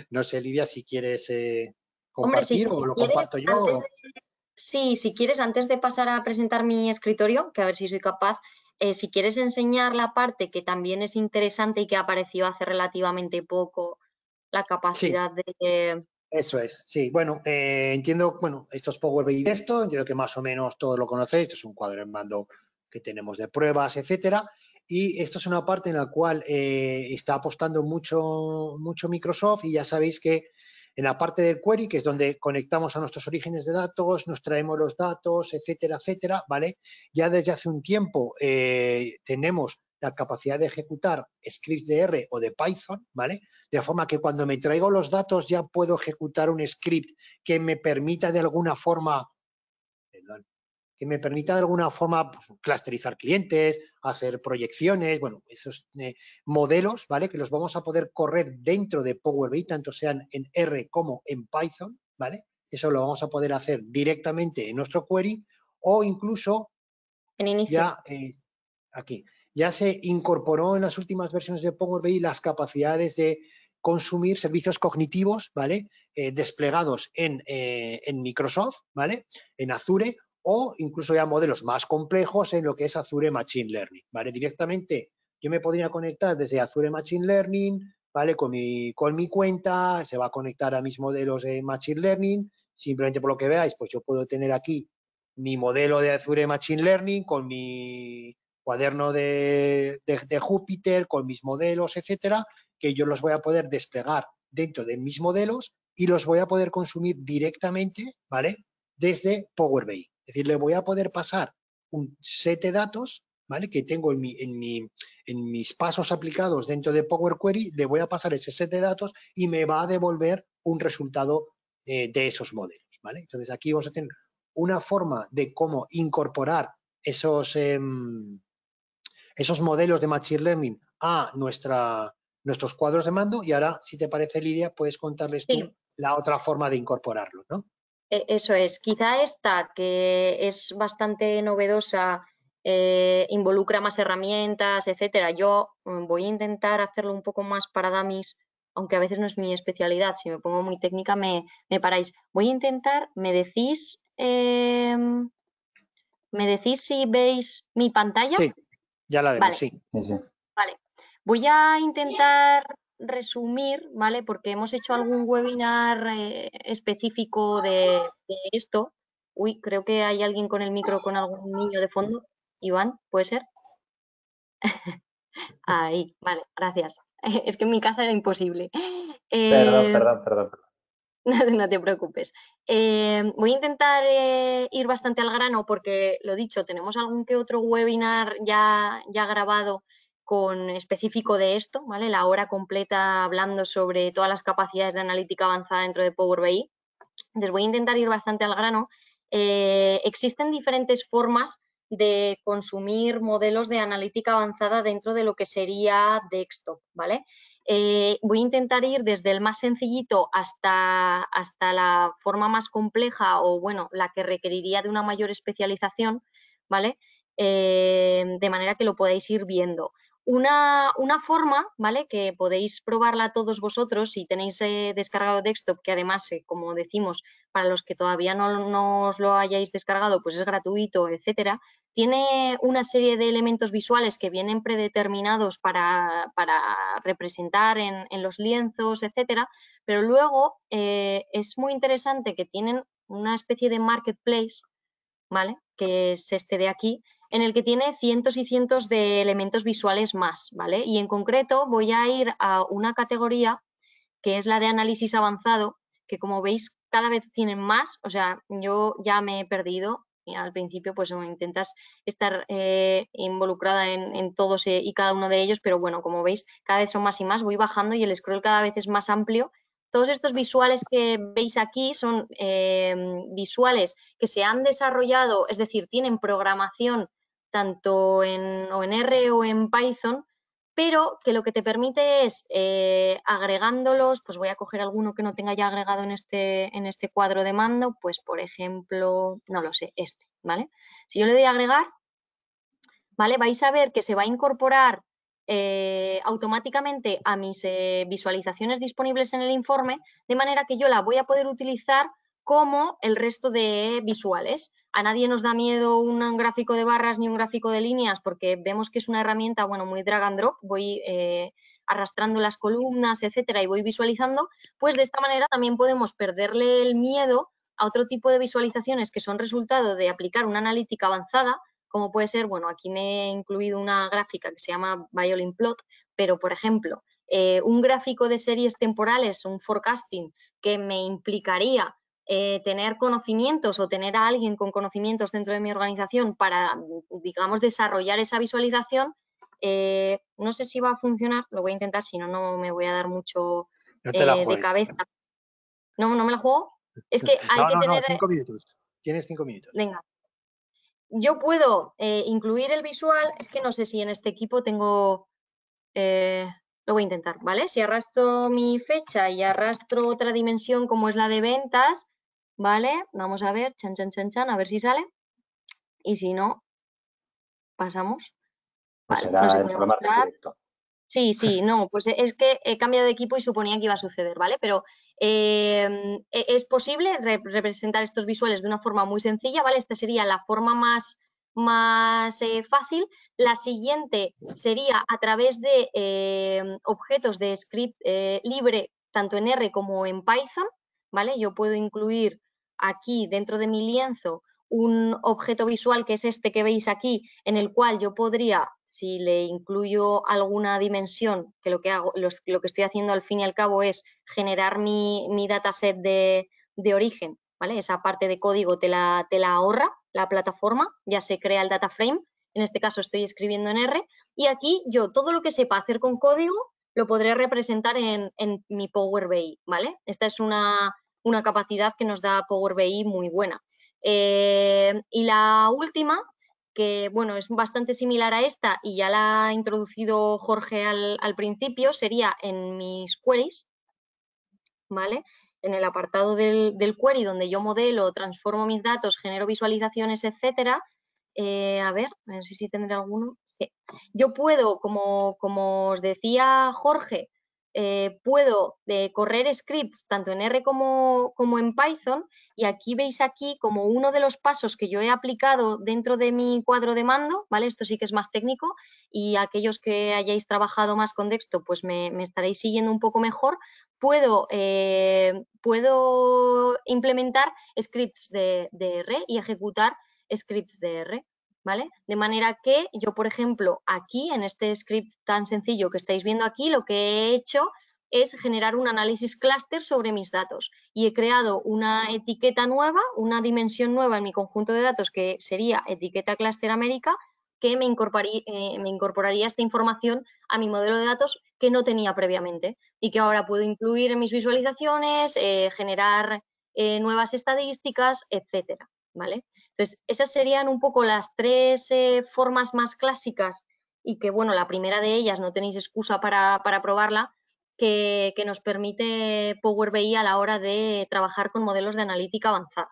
no sé, Lidia, si quieres eh, compartir o lo comparto yo. sí, si quieres, antes de pasar a presentar mi escritorio, que a ver si soy capaz, eh, si quieres enseñar la parte que también es interesante y que apareció hace relativamente poco, la capacidad de... Eso es, sí. Bueno, eh, entiendo, bueno, esto es Power BI esto, entiendo que más o menos todos lo conocéis, esto es un cuadro en mando que tenemos de pruebas, etcétera. Y esto es una parte en la cual eh, está apostando mucho, mucho Microsoft y ya sabéis que en la parte del query, que es donde conectamos a nuestros orígenes de datos, nos traemos los datos, etcétera, etcétera, ¿vale? Ya desde hace un tiempo eh, tenemos la capacidad de ejecutar scripts de R o de Python, ¿vale? De forma que cuando me traigo los datos ya puedo ejecutar un script que me permita de alguna forma, que me permita de alguna forma pues, clusterizar clientes, hacer proyecciones, bueno, esos eh, modelos, ¿vale? Que los vamos a poder correr dentro de Power BI, tanto sean en R como en Python, ¿vale? Eso lo vamos a poder hacer directamente en nuestro query o incluso en inicio. ya eh, aquí. Ya se incorporó en las últimas versiones de Power BI las capacidades de consumir servicios cognitivos, ¿vale? Eh, desplegados en, en Microsoft, ¿vale? En Azure o incluso ya modelos más complejos en lo que es Azure Machine Learning, ¿vale? Directamente yo me podría conectar desde Azure Machine Learning, ¿vale? Con mi, con mi cuenta, se va a conectar a mis modelos de Machine Learning, simplemente por lo que veáis, pues yo puedo tener aquí mi modelo de Azure Machine Learning con mi cuaderno de, de, de Júpiter, con mis modelos, etcétera, que yo los voy a poder desplegar dentro de mis modelos y los voy a poder consumir directamente, ¿vale? Desde Power BI. Es decir, le voy a poder pasar un set de datos, ¿vale? Que tengo en, mi, en, mi, en mis pasos aplicados dentro de Power Query, le voy a pasar ese set de datos y me va a devolver un resultado eh, de esos modelos, ¿vale? Entonces aquí vamos a tener una forma de cómo incorporar esos, em, esos modelos de Machine Learning a nuestra, nuestros cuadros de mando y ahora, si te parece, Lidia, puedes contarles tú la otra forma de incorporarlos, ¿no? E, eso es, quizá esta que es bastante novedosa, eh, involucra más herramientas, etcétera. Yo mm, voy a intentar hacerlo un poco más para dummies, aunque a veces no es mi especialidad. Si me pongo muy técnica, me, paráis. Voy a intentar, me decís, em, me decís si veis mi pantalla. Sí, ya la vemos, sí. Vale. Voy a intentar resumir, ¿vale? Porque hemos hecho algún webinar eh, específico de, esto. Uy, creo que hay alguien con el micro con algún niño de fondo. Iván, ¿puede ser? Ahí, vale, gracias. Es que en mi casa era imposible. perdón, eh, perdón, perdón. No, te preocupes. Eh, voy a intentar ir bastante al grano porque, lo dicho, tenemos algún que otro webinar ya, ya grabado con específico de esto, ¿vale? La hora completa hablando sobre todas las capacidades de analítica avanzada dentro de Power BI. Les voy a intentar ir bastante al grano. Eh, existen diferentes formas de consumir modelos de analítica avanzada dentro de lo que sería desktop, ¿vale? Eh, voy a intentar ir desde el más sencillito hasta, hasta la forma más compleja o, bueno, la que requeriría de una mayor especialización, ¿vale? Eh, de manera que lo podáis ir viendo. Una, forma, ¿vale? Que podéis probarla todos vosotros si tenéis eh, descargado desktop, que además, eh, como decimos, para los que todavía no, os lo hayáis descargado, pues es gratuito, etcétera. Tiene una serie de elementos visuales que vienen predeterminados para, representar en, los lienzos, etcétera, pero luego eh, es muy interesante que tienen una especie de marketplace, ¿vale? Que es este de aquí, en el que tiene cientos y cientos de elementos visuales más, ¿vale? Y en concreto voy a ir a una categoría que es la de análisis avanzado, que como veis cada vez tienen más, o sea, yo ya me he perdido y al principio pues intentas estar eh, involucrada en, todos eh, y cada uno de ellos, pero bueno, como veis cada vez son más y más, voy bajando y el scroll cada vez es más amplio todos estos visuales que veis aquí son eh, visuales que se han desarrollado, es decir, tienen programación tanto en, o en R o en Python, pero que lo que te permite es, eh, agregándolos, pues voy a coger alguno que no tenga ya agregado en este, en este cuadro de mando, pues por ejemplo, no lo sé, este, ¿vale? Si yo le doy a agregar, ¿vale? Vais a ver que se va a incorporar eh, automáticamente a mis eh, visualizaciones disponibles en el informe, de manera que yo la voy a poder utilizar como el resto de visuales. A nadie nos da miedo un gráfico de barras ni un gráfico de líneas porque vemos que es una herramienta, bueno, muy drag and drop, voy eh, arrastrando las columnas, etcétera, y voy visualizando, pues de esta manera también podemos perderle el miedo a otro tipo de visualizaciones que son resultado de aplicar una analítica avanzada, como puede ser, bueno, aquí me he incluido una gráfica que se llama Violin Plot, pero por ejemplo, eh, un gráfico de series temporales, un forecasting, que me implicaría eh, tener conocimientos o tener a alguien con conocimientos dentro de mi organización para, digamos, desarrollar esa visualización, eh, no sé si va a funcionar, lo voy a intentar, si no, no me voy a dar mucho eh, de cabeza. ¿No, ¿No me la juego? Es que hay que tener... cinco minutos. Tienes cinco minutos. Venga. Yo puedo incluir el visual, es que no sé si en este equipo tengo... lo voy a intentar, ¿vale? Si arrastro mi fecha y arrastro otra dimensión como es la de ventas, ¿vale? Vamos a ver, chan, chan, chan, chan, a ver si sale. Y si no, pasamos. Pues será Sí, sí, no, pues es que he cambiado de equipo y suponía que iba a suceder, ¿vale? Pero em, e, es posible representar estos visuales de una forma muy sencilla, ¿vale? Esta sería la forma más, más eh, fácil. La siguiente sería a través de em, objetos de script eh, libre, tanto en R como en Python, ¿vale? Yo puedo incluir aquí dentro de mi lienzo un objeto visual que es este que veis aquí, en el cual yo podría, si le incluyo alguna dimensión, que lo que hago, lo que estoy haciendo al fin y al cabo es generar mi, dataset de, origen, ¿vale? Esa parte de código te la, te la ahorra la plataforma, ya se crea el data frame, en este caso estoy escribiendo en R, y aquí yo todo lo que sepa hacer con código lo podré representar en, en mi Power BI, ¿vale? Esta es una, una capacidad que nos da Power BI muy buena. Eh, y la última, que bueno, es bastante similar a esta y ya la ha introducido Jorge al, principio, sería en mis queries, ¿vale? En el apartado del, query donde yo modelo, transformo mis datos, genero visualizaciones, etcétera. Eh, a ver, a ver si tendré alguno. Yo puedo, como, como os decía Jorge, eh, puedo eh, correr scripts tanto en R como, como, en Python y aquí veis aquí como uno de los pasos que yo he aplicado dentro de mi cuadro de mando, ¿vale? Esto sí que es más técnico y aquellos que hayáis trabajado más con Dexto pues me, estaréis siguiendo un poco mejor. Puedo, eh, puedo implementar scripts de R y ejecutar scripts de R. ¿vale? De manera que yo, por ejemplo, aquí en este script tan sencillo que estáis viendo aquí, lo que he hecho es generar un análisis clúster sobre mis datos y he creado una etiqueta nueva, una dimensión nueva en mi conjunto de datos que sería etiqueta clúster América que me incorporaría, eh, me incorporaría esta información a mi modelo de datos que no tenía previamente y que ahora puedo incluir en mis visualizaciones, eh, generar eh, nuevas estadísticas, etcétera. ¿Vale? Entonces, esas serían un poco las tres formas más clásicas y que, bueno, la primera de ellas no tenéis excusa para, probarla, que, que, nos permite Power BI a la hora de trabajar con modelos de analítica avanzada.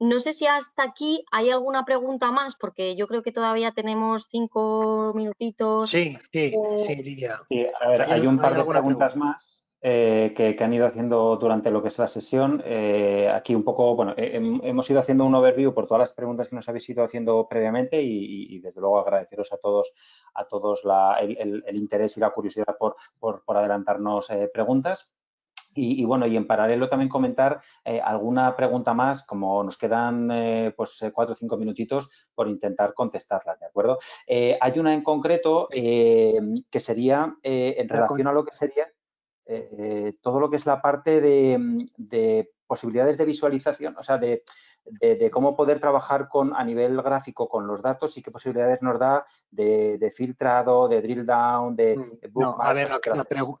No sé si hasta aquí hay alguna pregunta más, porque yo creo que todavía tenemos cinco minutitos. Sí, sí, sí, Lidia. a ver, hay, un par de preguntas más eh, que, han ido haciendo durante lo que es la sesión. Eh, aquí un poco, bueno, eh, hemos ido haciendo un overview por todas las preguntas que nos habéis ido haciendo previamente y, desde luego agradeceros a todos, a todos el, interés y la curiosidad por, por adelantarnos preguntas. Y, bueno, y en paralelo también comentar eh, alguna pregunta más, como nos quedan eh, pues eh, cuatro o cinco minutitos por intentar contestarlas, ¿de acuerdo? hay una en concreto que sería en relación a lo que sería todo lo que es la parte de, posibilidades de visualización, o sea, de, cómo poder trabajar con a nivel gráfico con los datos y qué posibilidades nos da de, filtrado, de drill down, de... Mm, no, a ver,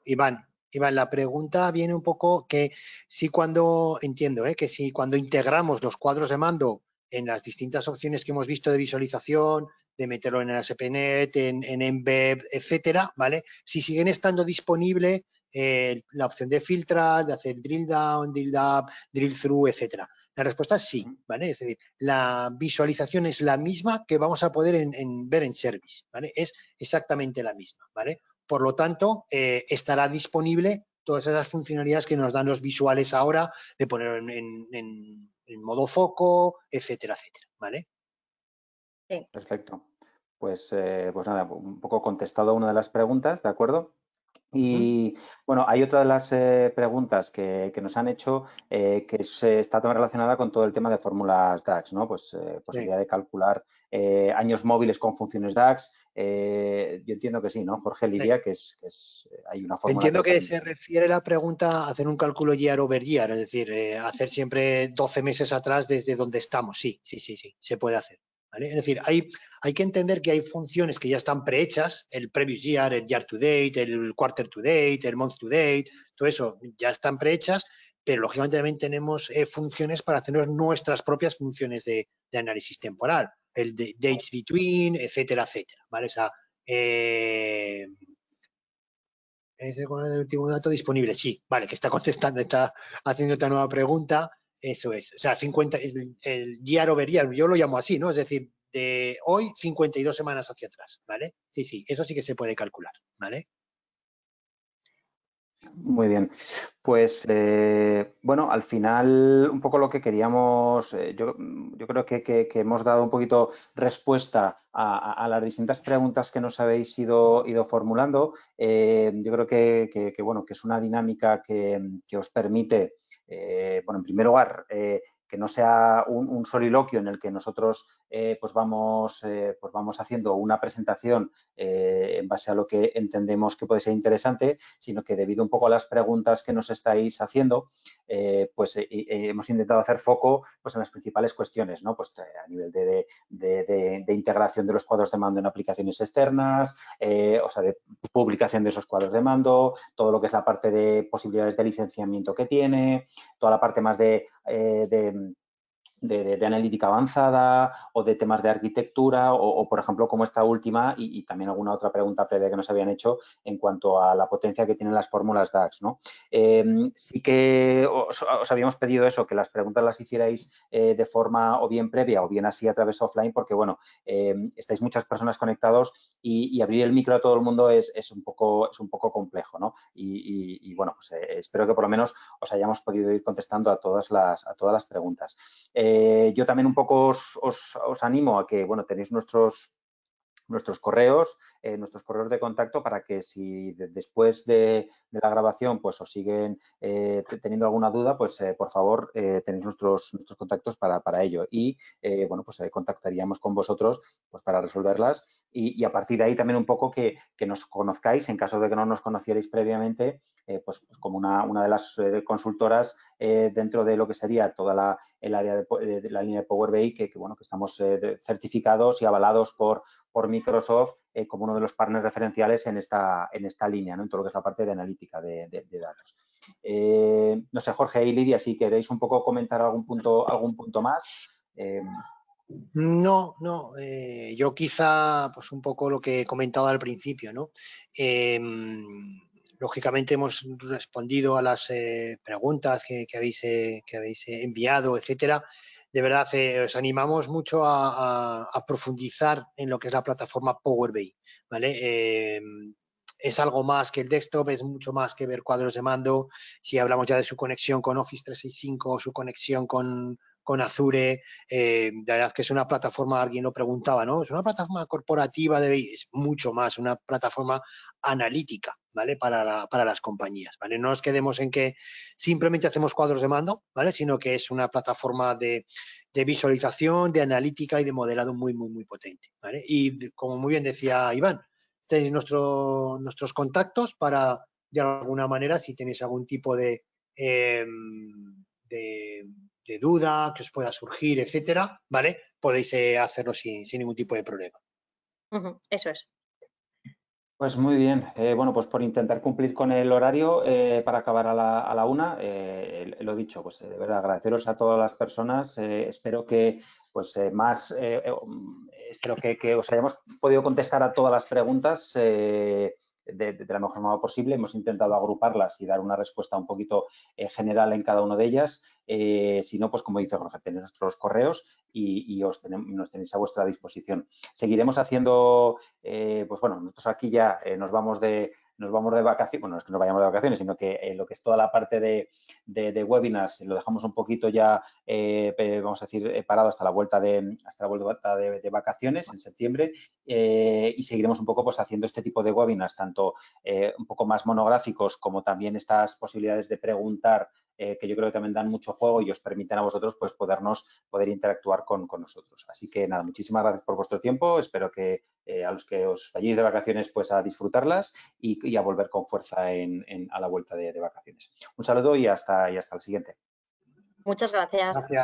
Iván, Iván, la pregunta viene un poco que si cuando, entiendo, ¿eh? que si cuando integramos los cuadros de mando en las distintas opciones que hemos visto de visualización, de meterlo en el ASP.NET, en, en Embed, etcétera, ¿vale? Si siguen estando disponible eh, la opción de filtrar, de hacer drill down, drill up, drill through, etcétera. La respuesta es sí, ¿vale? Es decir, la visualización es la misma que vamos a poder ver en Service, ¿vale? Es exactamente la misma, ¿vale? Por lo tanto, eh, estará disponible todas esas funcionalidades que nos dan los visuales ahora, de poner en, modo foco, etcétera, etcétera, ¿vale? Sí. Perfecto. Pues, eh, pues nada, un poco contestado a una de las preguntas, ¿de acuerdo? Y bueno, hay otra de las eh, preguntas que, nos han hecho que está también relacionada con todo el tema de fórmulas DAX, ¿no? Pues posibilidad de calcular años móviles con funciones DAX, eh, yo entiendo que sí, ¿no? Jorge Lidia, que, es, eh, hay una fórmula. Entiendo que, se refiere la pregunta a hacer un cálculo year over year, es decir, eh, hacer siempre 12 meses atrás desde donde estamos. Sí, sí, sí, sí, se puede hacer. Es decir, hay, hay que entender que hay funciones que ya están prehechas, el previous year, el year to date, el quarter to date, el month to date, todo eso ya están prehechas, pero lógicamente también tenemos funciones para hacer nuestras propias funciones de análisis temporal el de dates between, etcétera, etcétera, ¿vale? O sea, eh, ¿es el último dato disponible? Sí, vale, que está contestando, está haciendo esta nueva pregunta, eso es. O sea, 50, el, el year over year, yo lo llamo así, ¿no? Es decir, de hoy 52 semanas hacia atrás, ¿vale? Sí, sí, eso sí que se puede calcular, ¿vale? Muy bien. Pues eh, bueno, al final un poco lo que queríamos, eh, yo, creo que, hemos dado un poquito respuesta a, las distintas preguntas que nos habéis ido, ido formulando. Eh, yo creo que, bueno, que es una dinámica que, os permite, bueno, en primer lugar, que no sea un, soliloquio en el que nosotros eh, pues, vamos, eh, pues vamos haciendo una presentación eh, en base a lo que entendemos que puede ser interesante, sino que debido un poco a las preguntas que nos estáis haciendo, pues hemos intentado hacer foco pues, en las principales cuestiones, ¿no? Pues a nivel de, de, integración de los cuadros de mando en aplicaciones externas, o sea, de publicación de esos cuadros de mando, todo lo que es la parte de posibilidades de licenciamiento que tiene, toda la parte más de de, analítica avanzada o de temas de arquitectura o, por ejemplo, como esta última y, también alguna otra pregunta previa que nos habían hecho en cuanto a la potencia que tienen las fórmulas DAX. ¿no? Em, sí que os, habíamos pedido eso, que las preguntas las hicierais eh, de forma o bien previa o bien así a través offline porque, bueno, em, estáis muchas personas conectados y, abrir el micro a todo el mundo es, un, poco, es un poco complejo. ¿no? Y, bueno, pues eh, espero que por lo menos os hayamos podido ir contestando a todas las, a todas las preguntas. Eh, yo también un poco os, animo a que, bueno, tenéis nuestros nuestros correos, eh, nuestros correos de contacto para que si después de, la grabación pues os siguen eh, teniendo alguna duda, pues eh, por favor tenéis nuestros, nuestros contactos para, ello. Y bueno, pues contactaríamos con vosotros pues para resolverlas. Y, a partir de ahí también un poco que, nos conozcáis en caso de que no nos conocierais previamente, pues, pues, como una, una de las consultoras dentro de lo que sería toda la el área de, la línea de Power BI que, bueno, que estamos certificados y avalados por, por Microsoft eh, como uno de los partners referenciales en esta, en esta línea, ¿no? en todo lo que es la parte de analítica de, datos. Eh, no sé, Jorge y Lidia, si queréis un poco comentar algún punto, algún punto más. Eh, no, no. yo quizá, pues un poco lo que he comentado al principio, ¿no? lógicamente hemos respondido a las preguntas que, habéis, que habéis enviado, etcétera de verdad eh, os animamos mucho a, profundizar en lo que es la plataforma Power BI, ¿vale? Em, es algo más que el desktop, es mucho más que ver cuadros de mando. Si hablamos ya de su conexión con Office 365 o su conexión con, con Azure, eh, la verdad es que es una plataforma, alguien lo preguntaba, ¿no? Es una plataforma corporativa, de, es mucho más, una plataforma analítica, ¿vale? Para, para las compañías, ¿vale? No nos quedemos en que simplemente hacemos cuadros de mando, ¿vale? Sino que es una plataforma de, visualización, de analítica y de modelado muy, muy, muy potente, ¿vale? Y como muy bien decía Iván, tenéis nuestro, nuestros contactos para, de alguna manera, si tenéis algún tipo de, em, de de duda que os pueda surgir, etcétera, ¿vale? Podéis eh, hacerlo sin, ningún tipo de problema. eso es. Pues muy bien. Eh, bueno, pues por intentar cumplir con el horario eh, para acabar a la, una, lo dicho, pues de verdad agradeceros a todas las personas. espero que, pues más, espero que, que, os hayamos podido contestar a todas las preguntas de, la mejor manera posible. Hemos intentado agruparlas y dar una respuesta un poquito eh, general en cada una de ellas. Eh, si no, pues como dice Jorge, tenéis nuestros correos y, os nos tenéis a vuestra disposición. Seguiremos haciendo, eh, pues bueno, nosotros aquí ya nos vamos de, nos vamos de vacaciones, bueno, no es que nos vayamos de vacaciones, sino que eh, lo que es toda la parte de, de, webinars lo dejamos un poquito ya, eh, vamos a decir, eh, parado hasta la vuelta de, hasta la vuelta de, vacaciones en septiembre y seguiremos un poco pues haciendo este tipo de webinars, tanto un poco más monográficos como también estas posibilidades de preguntar que yo creo que también dan mucho juego y os permiten a vosotros pues podernos poder interactuar con, con nosotros. Así que nada, muchísimas gracias por vuestro tiempo. Espero que a los que os vayáis de vacaciones pues a disfrutarlas y y a volver con fuerza en, a la vuelta de, vacaciones. Un saludo y hasta, y hasta el siguiente. Muchas gracias. Gracias.